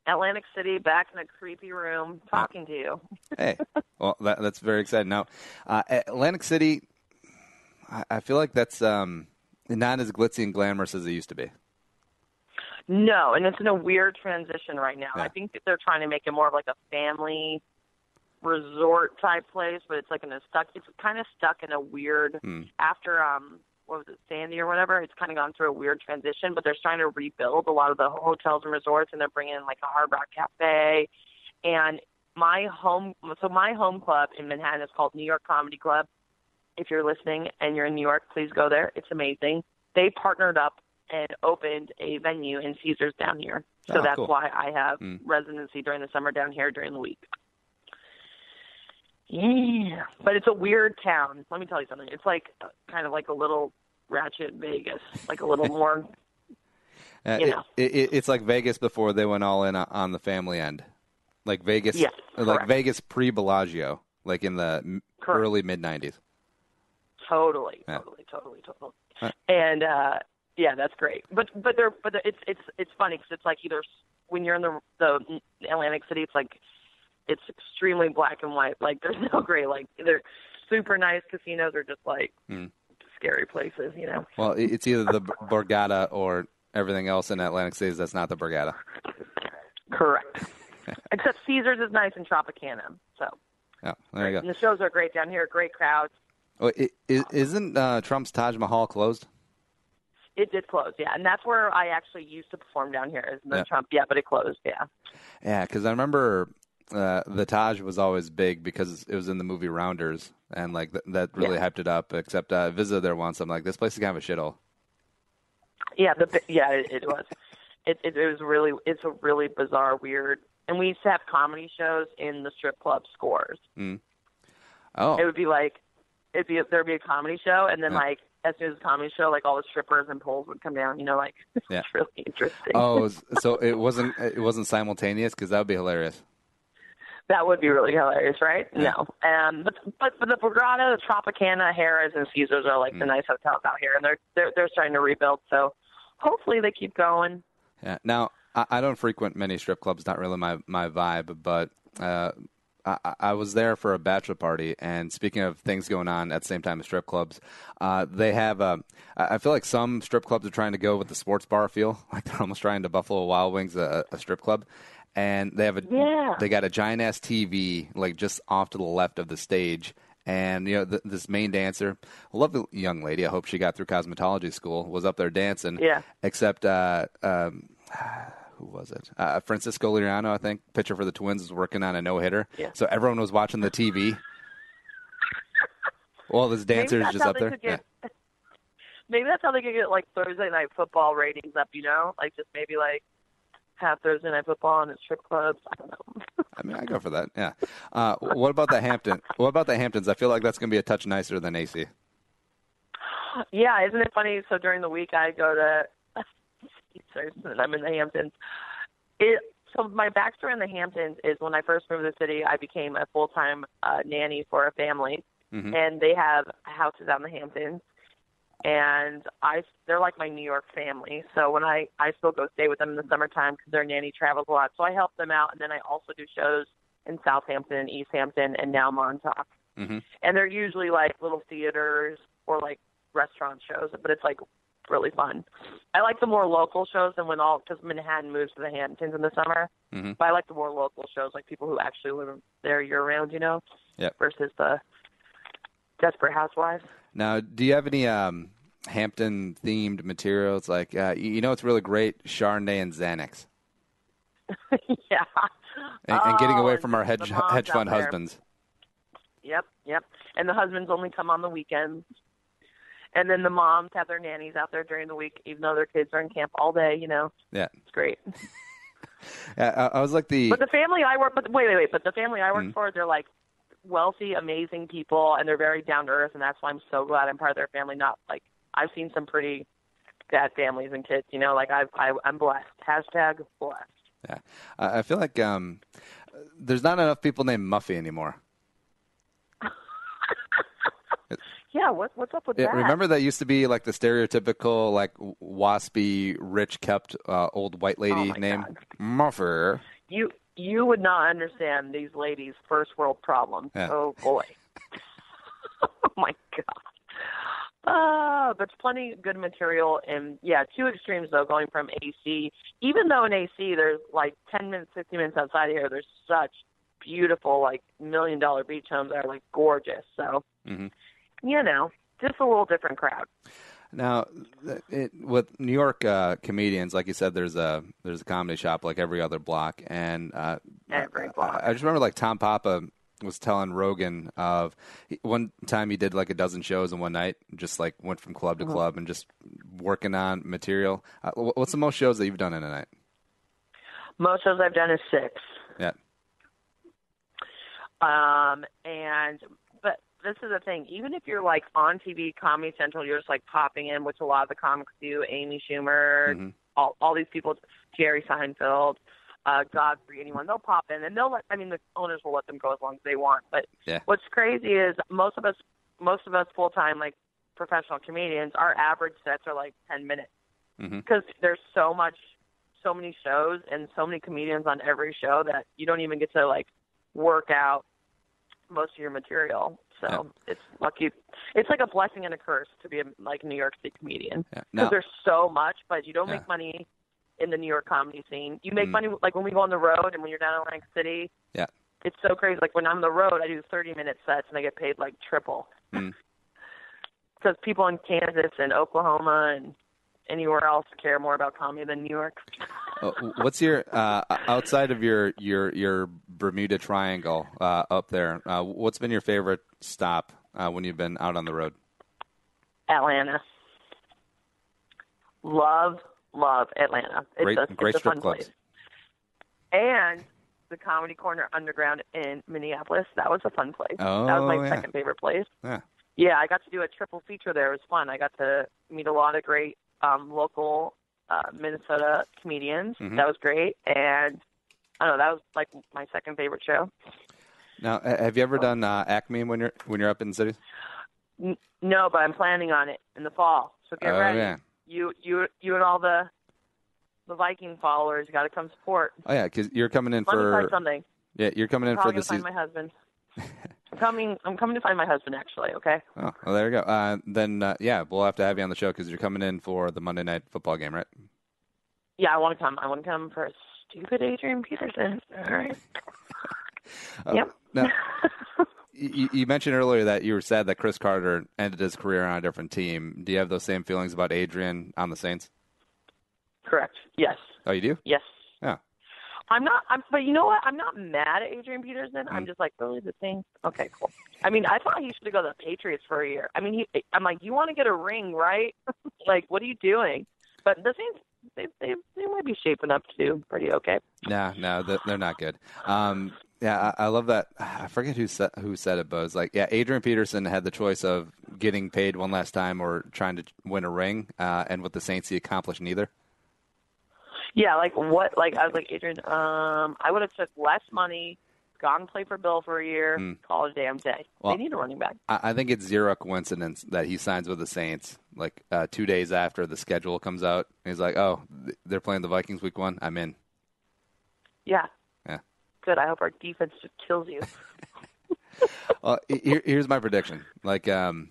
Atlantic City, back in a creepy room talking to you. hey, well, that, that's very exciting. Now, uh, Atlantic City, I, I feel like that's um, not as glitzy and glamorous as it used to be. No, and it's in a weird transition right now. Yeah. I think that they're trying to make it more of like a family resort type place, but it's like in a stuck. It's kind of stuck in a weird Hmm. after um what was it Sandy or whatever. It's kind of gone through a weird transition, but they're trying to rebuild a lot of the hotels and resorts, and they're bringing in like a Hard Rock Cafe, and my home. So my home club in Manhattan is called New York Comedy Club. If you're listening and you're in New York, please go there. It's amazing. They partnered up and opened a venue in Caesars down here. So Oh, that's cool. why I have Mm. residency during the summer down here during the week. Yeah, but it's a weird town. Let me tell you something. It's like uh, kind of like a little ratchet Vegas, like a little more. Uh, You know. it, it, it's like Vegas before they went all in on- on the family end, like Vegas, Yes, like. Vegas pre Bellagio, like in the Correct. early mid '90s. Totally, Yeah. totally, totally, totally. Huh. And uh yeah, that's great. But but they're but it's it's it's funny because it's like either when you're in the the Atlantic City, it's like it's extremely black and white. Like there's no gray. Like they're super nice casinos are just like Mm. scary places. You know. Well, it's either the Borgata or everything else in Atlantic Cities that's not the Borgata. Correct. Except Caesars is nice in Tropicana. So Yeah, there you and go. the shows are great down here. Great crowds. Oh, i- i- isn't uh, Trump's Taj Mahal closed? It did close, yeah, and that's where I actually used to perform down here. Is the Yeah. Trump, yeah, but it closed, yeah. Yeah, because I remember uh, the Taj was always big because it was in the movie Rounders, and like th- that really Yeah. hyped it up. Except uh, I visited there once. I'm like, this place is kind of a shithole. Yeah, the yeah, it, it was. It, it it was really it's a really bizarre, weird. And we used to have comedy shows in the strip club scores. Oh, It would be like it'd be there'd be a comedy show, and then Yeah. like as soon as the comedy show, like all the strippers and poles would come down. You know, like it's Yeah. really interesting. oh, so it wasn't it wasn't simultaneous because that would be hilarious. That would be really hilarious, right? Yeah. No. Um, but but but the Borgata, the Tropicana, Harrah's, and Caesars are like the Mm. nice hotels out here, and they're they're they're starting to rebuild. So hopefully they keep going. Yeah. Now I, I don't frequent many strip clubs. Not really my my vibe. But uh, I, I was there for a bachelor party, and speaking of things going on at the same time as strip clubs, uh, they have. Uh, I I feel like some strip clubs are trying to go with the sports bar feel, like they're almost trying to Buffalo Wild Wings a, a strip club. And they have a Yeah. they got a giant ass TV like just off to the left of the stage, and you know th- this main dancer, a lovely young lady. I hope she got through cosmetology school. Was up there dancing. Yeah. Except uh, um, who was it? Uh, Francisco Liriano, I think, pitcher for the Twins, was working on a no hitter. Yeah. So everyone was watching the TV. Well, this dancer maybe is just up there. get. Maybe that's how they could get like Thursday night football ratings up. You know, like just maybe like have Thursday night football in the strip clubs. I don't know. I mean, I go for that. Yeah. Uh, what about the Hampton? What about the Hamptons? I feel like that's going to be a touch nicer than AC. Yeah, isn't it funny? So during the week, I go to And I'm in the Hamptons. It so my backstory in the Hamptons is when I first moved to the city, I became a full time uh, nanny for a family, Mhm. and they have houses out in the Hamptons. And I, they're like my New York family. So when I, I still go stay with them in the summertime because their nanny travels a lot. So I help them out, and then I also do shows in Southampton, East Hampton, and now Montauk hmm and they're usually like little theaters or like restaurant shows, but it's like really fun. I like the more local shows than when all because Manhattan moves to the Hamptons in the summer. Mhm. But I like the more local shows, like people who actually live there year round, you know, Yep. versus the Desperate Housewives. Now, do you have any um, Hampton themed materials? Like, uh, you know, it's really great Chardonnay and Xanax, yeah, and, and getting Oh, away and from our hedge hedge fund husbands. Yep, yep. And the husbands only come on the weekends. And then the moms have their nannies out there during the week, even though their kids are in camp all day. You know, Yeah, it's great. yeah. I, I was like the But the family I work, but wait, wait, wait. But the family I work Mhm. for, they're like wealthy, amazing people, and they're very down to earth, and that's why I'm so glad I'm part of their family. Not like I've seen some pretty bad families and kids. You know, like I've, I, I'm blessed. Hashtag blessed. Yeah, I I feel like um, there's not enough people named Muffy anymore. Yeah, what, what's up with Yeah, that? remember that used to be like the stereotypical like waspy, rich kept uh, old white lady Oh my name God. Muffer. you you would not understand these ladies' first world problems. Yeah. Oh boy. oh my god. Uh, but it's plenty good material and yeah, two extremes though, going from AC. Even though in AC there's like ten minutes, fifty minutes outside of here, there's such beautiful like million dollar beach homes that are like gorgeous. So hmm you know, just a little different crowd. Now, it, with New York uh, comedians, like you said, there's a there's a comedy shop like every other block, and uh, Every I- block. I, just remember like Tom Papa was telling Rogan of one time he did like a dozen shows in one night, just like went from club to club and just working on material. Uh, what's the most shows that you've done in a night? Most shows I've done is six. Yeah. Um, and this is the thing. Even if you're like on TV, Comedy Central, you're just like popping in, which a lot of the comics do. Amy Schumer, Mhm. all all these people, Jerry Seinfeld, uh, Godfrey, anyone, they'll pop in and they'll let. I mean, the owners will let them go as long as they want. But Yeah. what's crazy is most of us, most of us full time like professional comedians, our average sets are like ten minutes because there's so much so many shows and so many comedians on every show that you don't even get to like work out most of your material. So Yeah. it's lucky. It's like a blessing and a curse to be a like New York City comedian Yeah. because there's so much, but you don't Yeah. make money in the New York comedy scene. You make Mm. money like when we go on the road and when you're down in Atlantic City. Yeah. It's so crazy. Like when I'm on the road, I do 30 minute sets and I get paid like triple. Mm. Because people in Kansas and Oklahoma and anywhere else care more about comedy than New York. uh, what's your uh, outside of your your your Bermuda Triangle uh, up there? Uh, what's been your favorite stop uh, when you've been out on the road? Atlanta. Love, love Atlanta. It's Great- a, great strip fun clubs. place. And the Comedy Corner Underground in Minneapolis. That was a fun place. Oh, that was my yeah. second favorite place. Yeah. Yeah, I got to do a triple feature there. It was fun. I got to meet a lot of great um, local uh, Minnesota comedians. Mhm. That was great. And I don't know, that was like my second favorite show. Now, have you ever done uh, Acme when you're when you're up in the cities? N- no, but I'm planning on it in the fall. So get oh ready. yeah, You, you, you, and all the the Viking followers got to come support. oh yeah, because you're coming in Let for something. yeah, you're coming in for the gonna find season. my husband. I'm coming. I'm coming to find my husband. Actually, okay. Oh, well, there you go. Uh, then uh, yeah, we'll have to have you on the show because you're coming in for the Monday night football game, right? Yeah, I want to come. I want to come for stupid Adrian Peterson. All right. Uh, Yep. Now, you, you mentioned earlier that you were sad that Cris Carter ended his career on a different team. Do you have those same feelings about Adrian on the Saints? Correct. Yes. Oh, you do? Yes. Yeah. I'm not. I'm. But you know what? I'm not mad at Adrian Peterson. I'm Mm. just like really the thing. Okay, cool. I mean, I thought he should go to the Patriots for a year. I mean, he. I'm like, you want to get a ring, right? like, what are you doing? But the Saints, they they they might be shaping up to do pretty okay. No, no, th- they're not good. Um, yeah, I, I love that. I forget who said who said it, but it's like, yeah, Adrian Peterson had the choice of getting paid one last time or trying to win a ring, uh, and with the Saints, he accomplished neither. Yeah, like what? Like I was like Adrian. Um, I would have took less money, gone and play for Bill for a year, Mm. call it a damn day. Well- they need a running back. I, I think it's zero coincidence that he signs with the Saints like uh, two days after the schedule comes out. He's like, "Oh, th- they're playing the Vikings week one. I'm in." Yeah. Yeah. Good. I hope our defense just kills you. Well, here, here's my prediction. Like, um,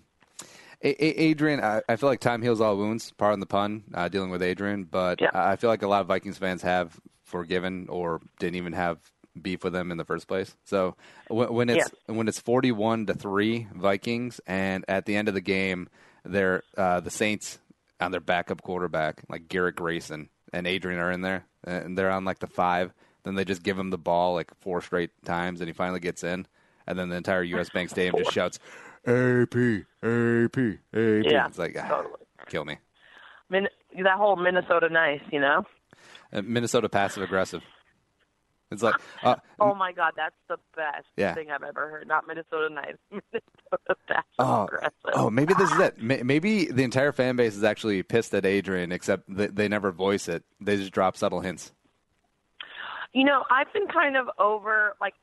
A- A- Adrian, I, I feel like time heals all wounds. Pardon the pun, uh, dealing with Adrian, but Yeah. I feel like a lot of Vikings fans have forgiven or didn't even have beef with him in the first place. So when, when it's when it's forty-one to three Vikings, and at the end of the game, they're uh, the Saints on their backup quarterback, like Garrett Grayson and Adrian are in there, and they're on like the five. Then they just give him the ball like four straight times, and he finally gets in. And then the entire U.S. Bank Stadium just shouts, "AP, AP, AP." Yeah, it's like, ah, totally. kill me. Min- that whole Minnesota nice, you know. Uh, Minnesota passive aggressive. It's like, uh, Oh my God, that's the best Yeah. thing I've ever heard. Not Minnesota nice, Minnesota passive Oh, aggressive. oh, maybe this is it. Maybe the entire fan base is actually pissed at Adrian, except they never voice it. They just drop subtle hints. You know, I've been kind of over. Like,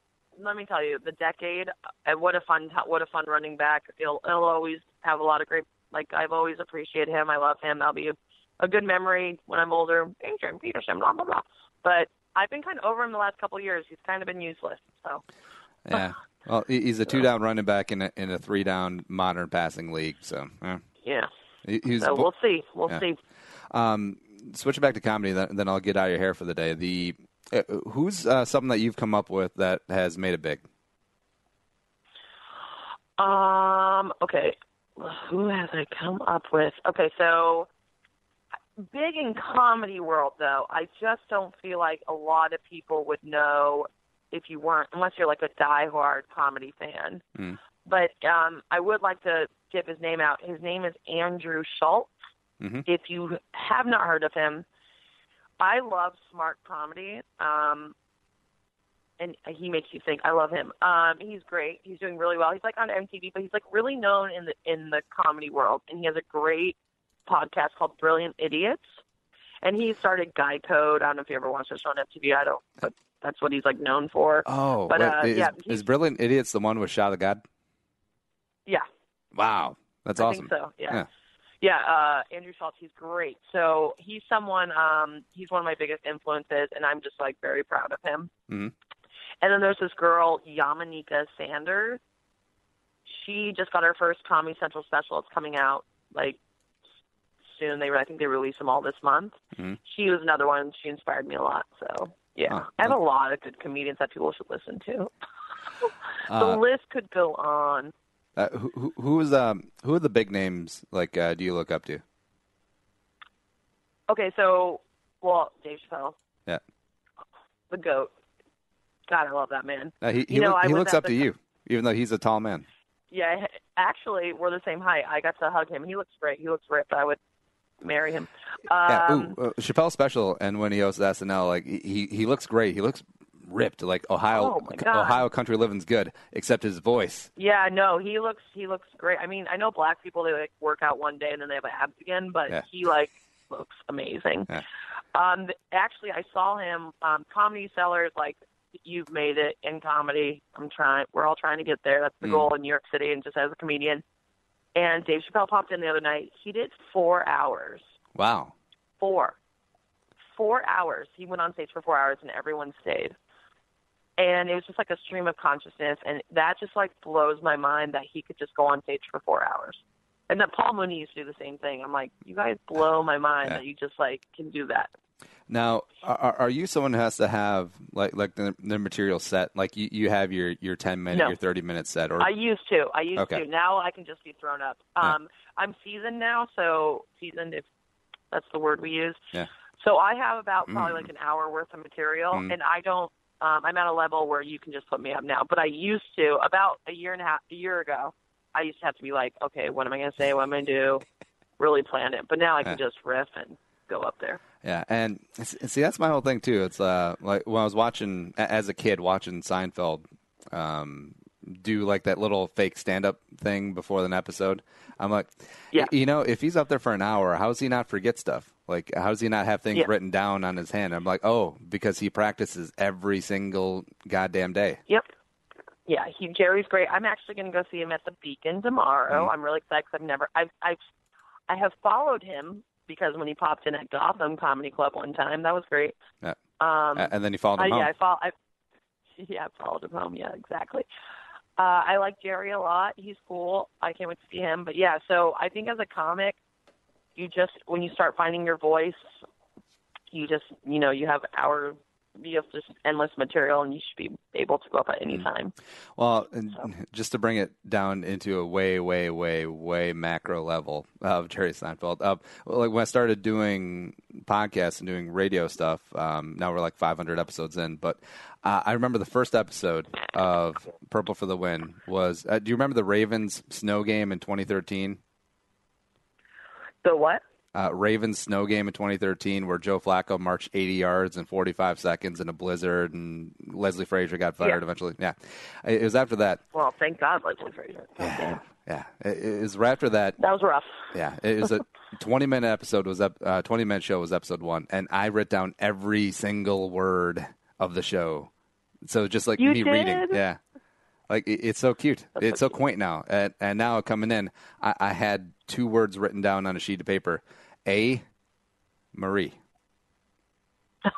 let me tell you, the decade. And what a fun, what a fun running back. He'll, he'll always have a lot of great. Like, I've always appreciated him. I love him. That'll be a, good memory when I'm older. Adrian Peterson, blah blah blah. But I've been kind of over him the last couple of years. He's kind of been useless. So Yeah. Well, he's a two-down running back in a, in a three-down modern passing league. So, yeah. He- he's So we'll see. We'll Yeah. see. Um, switching back to comedy, then, then I'll get out of your hair for the day. The who's uh, something that you've come up with that has made it big? Um. Okay. Who has I come up with? Okay, so big in comedy world though. I just don't feel like a lot of people would know if you weren't, unless you're like a diehard comedy fan. Hmm. But um, I would like to give his name out. His name is Andrew Schulz. Mhm. If you have not heard of him, I love smart comedy. Um, and he makes you think. I love him. Um, he's great. He's doing really well. He's like on MTV, but he's like really known in the in the comedy world. And he has a great podcast called Brilliant Idiots. And he started Guy Code. I don't know if you ever watched this on MTV. I don't, but that's what he's like known for. Oh, But, wait, uh, is, yeah, is Brilliant Idiots the one with Shah the God? Yeah, Wow, that's awesome. I awesome. think so. Yeah. Yeah. Yeah, uh, Andrew Schulz, he's great. So he's someone, um, he's one of my biggest influences, and I'm just like very proud of him. hmm And then there's this girl, Yamaneika Saunders. She just got her first Comedy Central special. It's coming out like soon. They, I think they release them all this month. Mhm. She was another one. She inspired me a lot. So yeah, Huh. I have a lot of good comedians that people should listen to. the Uh, list could go on. Uh, who, who, is um who are the big names like uh, do you look up to? Okay, so well, Dave Chappelle, Yeah. the goat. God, I love that man. Uh, he he, You know, look- he looks up the- to you, even though he's a tall man. Yeah, actually, we're the same height. I got to hug him. He looks great. He looks ripped. I would marry him. Yeah. Um, Ooh, uh, Chappelle special, and when he hosts SNL, like he he looks great. He looks ripped. Like Ohio Oh. Ohio country living's good, except his voice. Yeah, no, he looks he looks great. I mean, I know black people they like work out one day and then they have abs again, but Yeah. he like looks amazing. Yeah. Um, actually, I saw him um, Comedy Cellar's. Like, you've made it in comedy. I'm trying. We're all trying to get there. That's the Mm. goal in New York City, and just as a comedian. And Dave Chappelle popped in the other night. He did four hours. Wow. Four. Four hours. He went on stage for four hours, and everyone stayed. And it was just like a stream of consciousness, and that just like blows my mind that he could just go on stage for four hours. And that Paul Mooney used to do the same thing. I'm like, you guys blow my mind Yeah. that you just like can do that. Now, are, are you someone who has to have like like the, the material set? Like you, you have your your ten minute, No. your thirty minute set, or I used to. I used Okay. to. Now I can just be thrown up. Yeah. Um, I'm seasoned now, so seasoned if that's the word we use. Yeah. So I have about probably Mm. like an hour worth of material, Mm. and I don't. Um, I'm at a level where you can just put me up now, but I used to about a year and a half, a year ago. I used to have to be like, okay, what am I going to say? What am I going to do? Really plan it. But now I can just riff and go up there. Yeah, and see that's my whole thing too. It's uh like when I was watching as a kid watching Seinfeld um do like that little fake stand up thing before an episode. I'm like, Yeah. you know, if he's up there for an hour, how does he not forget stuff? Like, how does he not have things Yeah. written down on his hand? I'm like, oh, because he practices every single goddamn day. Yep. Yeah, he Jerry's great. I'm actually going to go see him at the Beacon tomorrow. Mhm. I'm really excited because I've never I've I've I have followed him because when he popped in at Gotham Comedy Club one time, that was great. Yeah. Um, and then he followed I, him home. yeah, I follow. I, yeah, I followed him home. Yeah, exactly. Uh, I like Jerry a lot. He's cool. I can't wait to see him. But yeah, so I think as a comic, you just when you start finding your voice, you just you know you have our you have just endless material, and you should be able to go up at any Mm. time. Well, and So. just to bring it down into a way, way, way, way macro level of Jerry Seinfeld. Uh, like when I started doing podcasts and doing radio stuff, um, now we're like 500 episodes in. But uh, I remember the first episode of Purple for the Win was. Uh, do you remember the Ravens snow game in 2013? The what? uh, Ravens snow game in 2013 where Joe Flacco marched 80 yards in 45 seconds in a blizzard and Leslie Frazier got fired Yeah. eventually. Yeah. It was after that. Well, thank God, Leslie Frazier. Yeah. Yeah. It, it was right after that. That was rough. Yeah. It was a 20 minute episode was up, uh, 20 minute show was episode one. And I wrote down every single word of the show. So just like You me reading. Yeah. Like it, it's so cute. it's so quaint now. And, and now coming in, I, I had two words written down on a sheet of paper. A. Marie.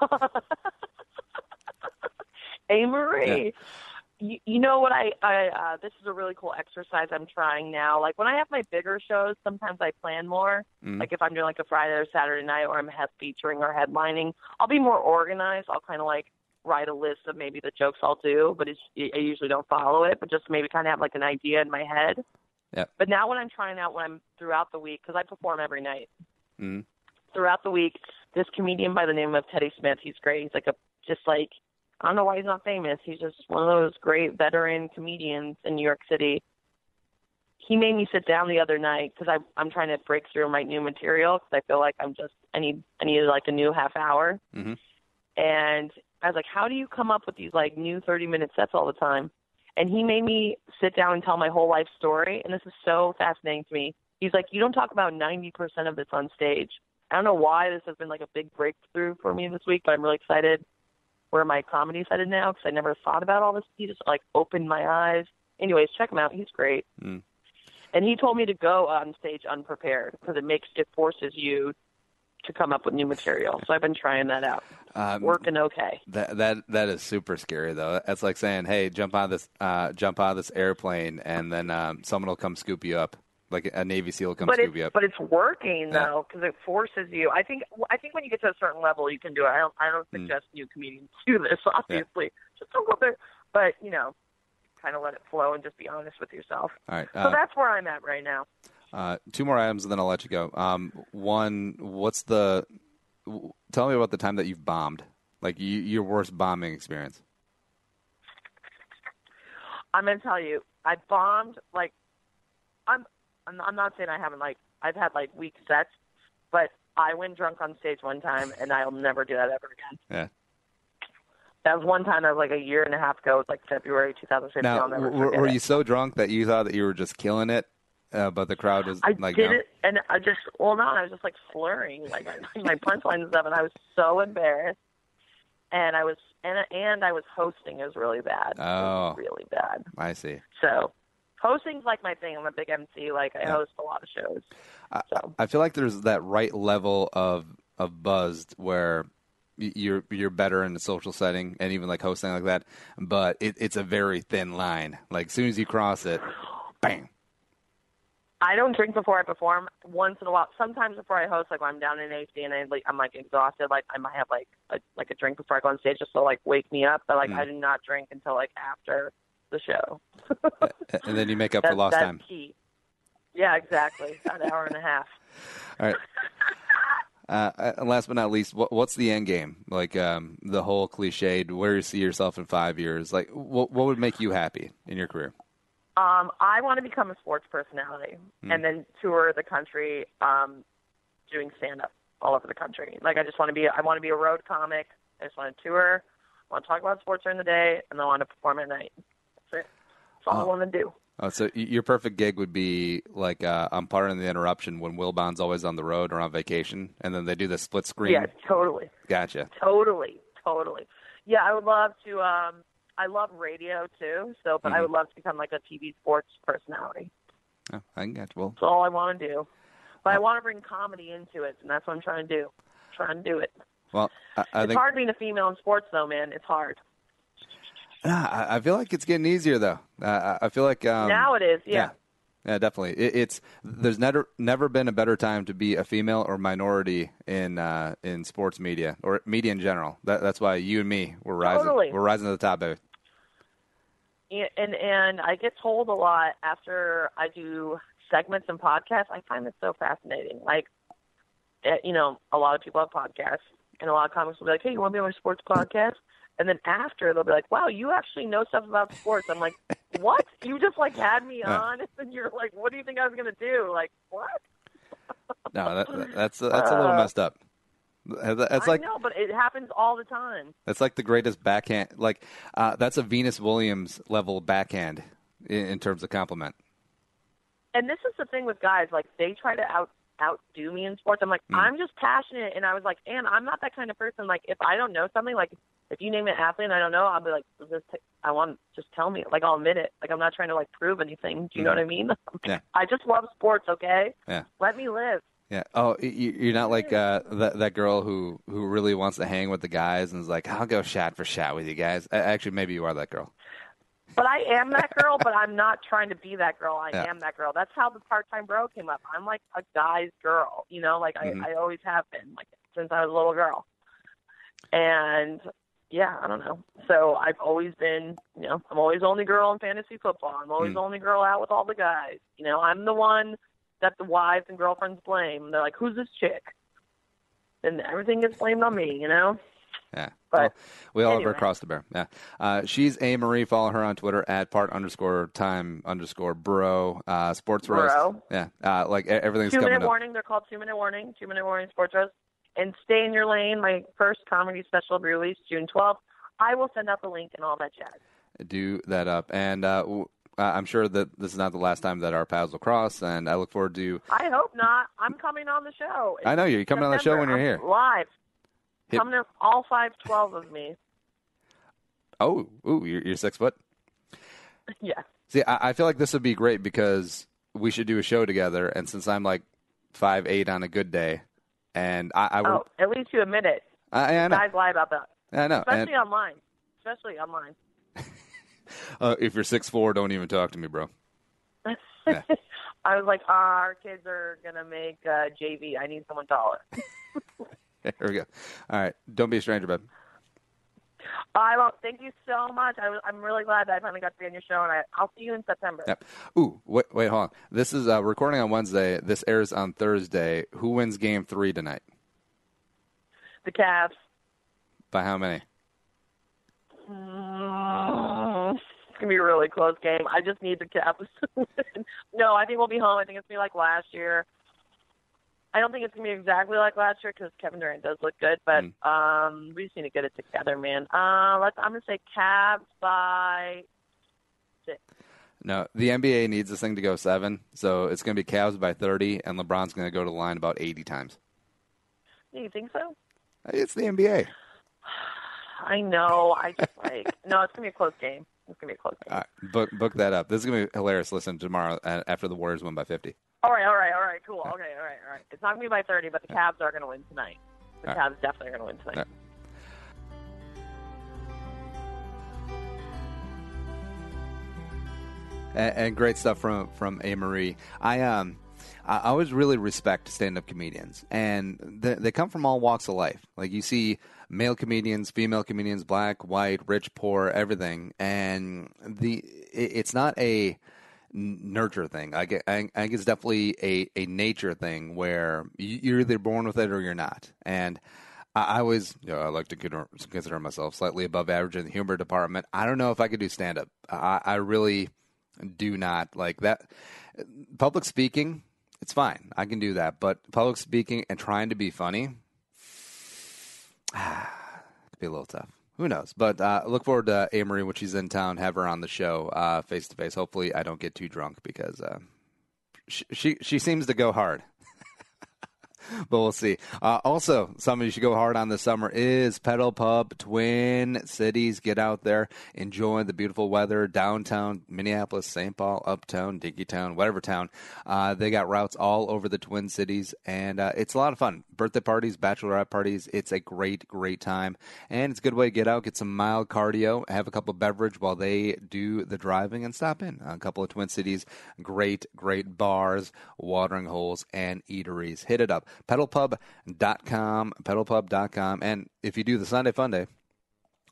a Marie. You, you know what I, I uh, this is a really cool exercise I'm trying now. Like when I have my bigger shows, sometimes I plan more. Mhm. Like if I'm doing like a Friday or Saturday night or I'm head featuring or headlining, I'll be more organized. I'll kind of like write a list of maybe the jokes I'll do, but it's, I usually don't follow it, but just maybe kind of have like an idea in my head. Yep. But now when I'm trying out when I'm throughout the week, because I perform every night, Mhm. throughout the week, this comedian by the name of Teddy Smith, he's great. He's like a just like I don't know why he's not famous. He's just one of those great veteran comedians in New York City. He made me sit down the other night because I I'm trying to break through and write new material because I feel like I'm just I need I needed like a new half hour. Mhm. And I was like, how do you come up with these like new 30 minute sets all the time? And he made me sit down and tell my whole life story, and this is so fascinating to me. He's like, you don't talk about 90% of this on stage. I don't know why this has been like a big breakthrough for me this week, but I'm really excited where my comedy's headed now because I never thought about all this. He just like opened my eyes. Anyways, check him out. He's great. Mm. And he told me to go on stage unprepared because it makes it forces you to come up with new material. So I've been trying that out. Um, Working okay. That that that is super scary though. That's like saying, "Hey, jump on this, uh, jump on this airplane," and then um, someone will come scoop you up, like a Navy SEAL will come But scoop you up. but it's working Yeah. though because it forces you. I think I think when you get to a certain level, you can do it. I don't I don't Mm. suggest new comedians do this. Obviously, just don't go there. But you know, kind of let it flow and just be honest with yourself. All right. So Uh, that's where I'm at right now. Uh, two more items, and then I'll let you go. Um, one, what's the? w- Tell me about the time that you've bombed, like you, your worst bombing experience. I'm gonna tell you, I bombed like I'm. I'm I'm not saying I haven't like I've had like weak sets, but I went drunk on stage one time, and I'll never do that ever again. Yeah. That was one time. That was like a year and a half ago. It was like February 2015. Now, were, were you so drunk that you thought that you were just killing it, uh, but the crowd was I like, did no? it, and I just well, no, I was just like slurring, like my punchlines and stuff, and I was so embarrassed. And I was, and and I was hosting. It was really bad. Oh. really bad. I see. So, hosting's like my thing. I'm a big MC. Like I Yeah. host a lot of shows. So I feel like there's that right level of of buzzed where you're you're better in a social setting and even like hosting like that, but it, it's a very thin line. Like as soon as you cross it, bang. I don't drink before I perform. Once in a while, sometimes before I host, like when I'm down in HD and I like I'm like exhausted, like I might have like a, like a drink before I go on stage just to like wake me up. But like Mm. I do not drink until like after the show. and then you make up That's, for lost that's time. key. Yeah, exactly. An hour and a half. All right. Uh, and last but not least, what, what's the end game? Like um, the whole cliched, where you see yourself in five years. Like, what, what would make you happy in your career? Um, I want to become a sports personality Mm. and then tour the country, um, doing stand up all over the country. Like I just want to be, I want to be a road comic. I just want to tour. I want to talk about sports during the day, and then I want to perform at night. That's it. That's all I Oh. want to do. Oh, so your perfect gig would be like uh, I'm pardon the interruption when Wilbon's always on the road or on vacation, and then they do the split screen. Yeah, totally, Gotcha. totally, totally. Yeah, I would love to. Um, I love radio too. So, but I Mhm. would love to become like a TV sports personality. Oh, I can get you. Well, That's all I want to do. But I want to bring comedy into it, and that's what I'm trying to do. trying to do it. well, I, I it's think hard being a female in sports, though, man. It's hard. Ah, I I feel like it's getting easier though. Uh, I I feel like um, now it is, yeah. yeah. Yeah, definitely. It, it's there's never never been a better time to be a female or minority in uh, in sports media or media in general. That, that's why you and me we're rising. Totally. We're rising to the top, baby. And- And and I get told a lot after I do segments and podcasts. I find it so fascinating. Like, you know, a lot of people have podcasts, and a lot of comics will be like, "Hey, you want to be on my sports podcast?" And then after they'll be like, "Wow, you actually know stuff about sports." I'm like, "What? You just like had me on, and you're like, what do you think I was gonna do? Like, what?" No, that, that- that's that's a little Uh, messed up. That's like I know, but it happens all the time. that's like the greatest backhand. Like uh, that's a Venus Williams level backhand in, in terms of compliment. and this is the thing with guys like they try to out outdo me in sports i'm like Mm. i'm just passionate and i was like and i'm not that kind of person like if i don't know something like if you name an athlete and i don't know i'll be like just t- i want just tell me like i'll admit it like i'm not trying to like prove anything do you know Mhm. what i mean Yeah. i just love sports okay Yeah. let me live Yeah. Oh, you're not like uh, that that girl who who really wants to hang with the guys and is like, I'll go shot for shot with you guys. Actually, maybe you are that girl. but i am that girl but i'm not trying to be that girl i Yeah. am that girl that's how the part time bro came up i'm like a guy's girl you know like Mhm. I, I always have been like since i was a little girl and yeah i don't know so i've always been you know i'm always the only girl in fantasy football i'm always Mm. the only girl out with all the guys you know i'm the one that the wives and girlfriends blame they're like who's this chick and everything gets blamed on me you know Yeah. But well, we all anyway. cross to bear. Yeah. Uh, she's A Marie. Follow her on Twitter at part underscore time underscore bro. Uh, sports roast. Bro. Yeah. Uh, like everything's two coming minute up. warning. They're called two minute warning. Two minute warning sports roast. And stay in your lane. My first comedy special will be released June 12th. I will send out the link and all that jazz. Do that up. And uh, w- I'm sure that this is not the last time that our paths will cross. And I look forward to. I hope not. I'm coming on the show. I know you. You're coming on the show when you're here. I'm Live. Hit- Coming in all five twelve of me. Oh, ooh, you're, you're six foot. yeah. See, I, I feel like this would be great because we should do a show together. And since I'm like five eight on a good day, and I, I Oh, at least you admit it. I, I know, Guys lie about that, I know. And, especially online. Especially online. uh, if you're six four, don't even talk to me, bro. Yeah. I was like, our kids are gonna make uh, JV. I need someone taller. Here we go. All right, don't be a stranger, bud. I won't. Thank you so much. I, I'm really glad that I finally got to be on your show, and I, I'll see you in September. Yep. Ooh, wait, wait, hold on. This is uh, recording on Wednesday. This airs on Thursday. Who wins Game Three tonight? The Cavs. By how many? Mm, It's gonna be a really close game. I just need the Cavs to win. No, I think we'll be home. I think it's gonna be like last year. I don't think it's gonna be exactly like last year because Kevin Durant does look good, but Mm. um, we just need to get it together, man. Uh, let's. I'm gonna say Cavs by six. No, the NBA needs this thing to go seven, so it's going to be Cavs by thirty, and LeBron's going to go to the line about eighty times. You think so? It's the NBA. I know. I just like no. It's gonna be a close game. It's gonna be a close game. All right, book book that up. This is going to be hilarious. Listen tomorrow after the Warriors win by fifty. All right, all right, all right, cool. Okay, all right, all right. It's not gonna be by thirty, but the Cavs are gonna win tonight. The All Cavs definitely are gonna win tonight. And, and great stuff from from A Marie. I um I I always really respect stand up comedians, and they, they come from all walks of life. Like you see male comedians, female comedians, black, white, rich, poor, everything, and the it, it's not a nurture thing. I, get, I, I think it's definitely a, a nature thing where you- you're either born with it or you're not. And I, I always, you know, I like to consider, consider myself slightly above average in the humor department. I don't know if I could do stand up. I, I really do not like that. Public speaking, it's fine. I can do that. But public speaking and trying to be funny, could be a little tough. Who knows? But uh, look forward to AMarie when she's in town. Have her on the show face to face. Hopefully, I don't get too drunk because uh, she, she she seems to go hard. but we'll see. Uh, also, something you should go hard on this summer is Pedal Pub Twin Cities. Get out there, enjoy the beautiful weather downtown Minneapolis, St. Paul, Uptown, Dinkytown, whatever town. Uh, they got routes all over the Twin Cities, and uh, it's a lot of fun. Birthday parties, bachelorette parties. It's a great, great time, and it's a good way to get out, get some mild cardio, have a couple beverage while they do the driving, and stop in a couple of Twin Cities. Great, great bars, watering holes, and eateries. Hit it up pedalpub.com, pedalpub.com. And if you do the Sunday Fun Day,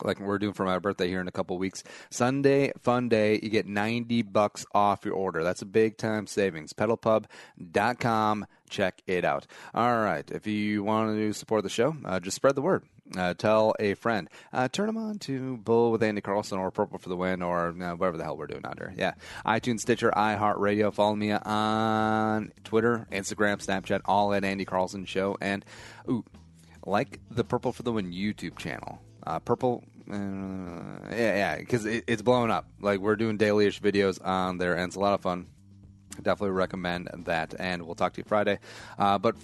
like we're doing for my birthday here in a couple weeks, Sunday Fun Day, you get 90 bucks off your order. That's a big time savings. Pedalpub.com. Check it out. All right. If you want to support the show, uh, just spread the word. Uh, tell a friend. Uh, turn them on to Bull with Andy Carlson or Purple for the Win or uh, whatever the hell we're doing out here. Yeah. iTunes, Stitcher, iHeartRadio. Follow me on Twitter, Instagram, Snapchat, all at Andy Carlson Show. And, ooh, like the Purple for the Win YouTube channel. Uh, Purple, uh, yeah, yeah, because it, it's blowing up. Like we're doing daily-ish videos on there, and it's a lot of fun. Definitely recommend that, and we'll talk to you Friday. Uh, but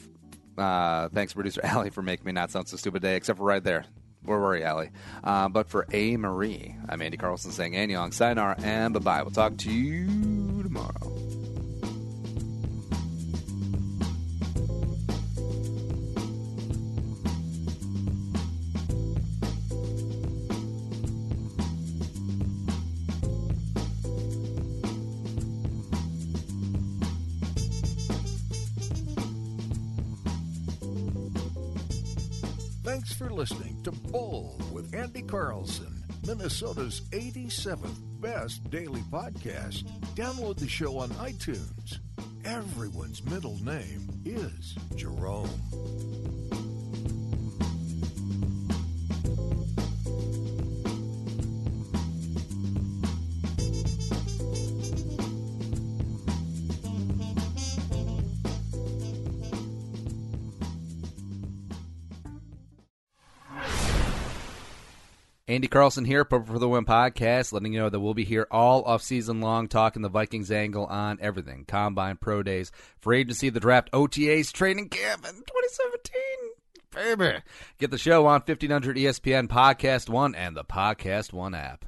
uh, thanks, producer Allie, for making me not sound so stupid today, except for right there. Where were you, Allie? Uh, but for A. Marie, I'm Andy Carlson saying Anyong, sayonara, and bye-bye. We'll talk to you tomorrow. Listening to Bull with Andy Carlson, Minnesota's 87th best daily podcast. Download the show on iTunes. Everyone's middle name is Jerome. Andy Carlson here, Purple for the Win podcast, letting you know that we'll be here all off season long, talking the Vikings angle on everything: combine, pro days, free agency, the draft, OTAs, training camp, and 2017. Baby, get the show on 1500 ESPN Podcast One and the Podcast One app.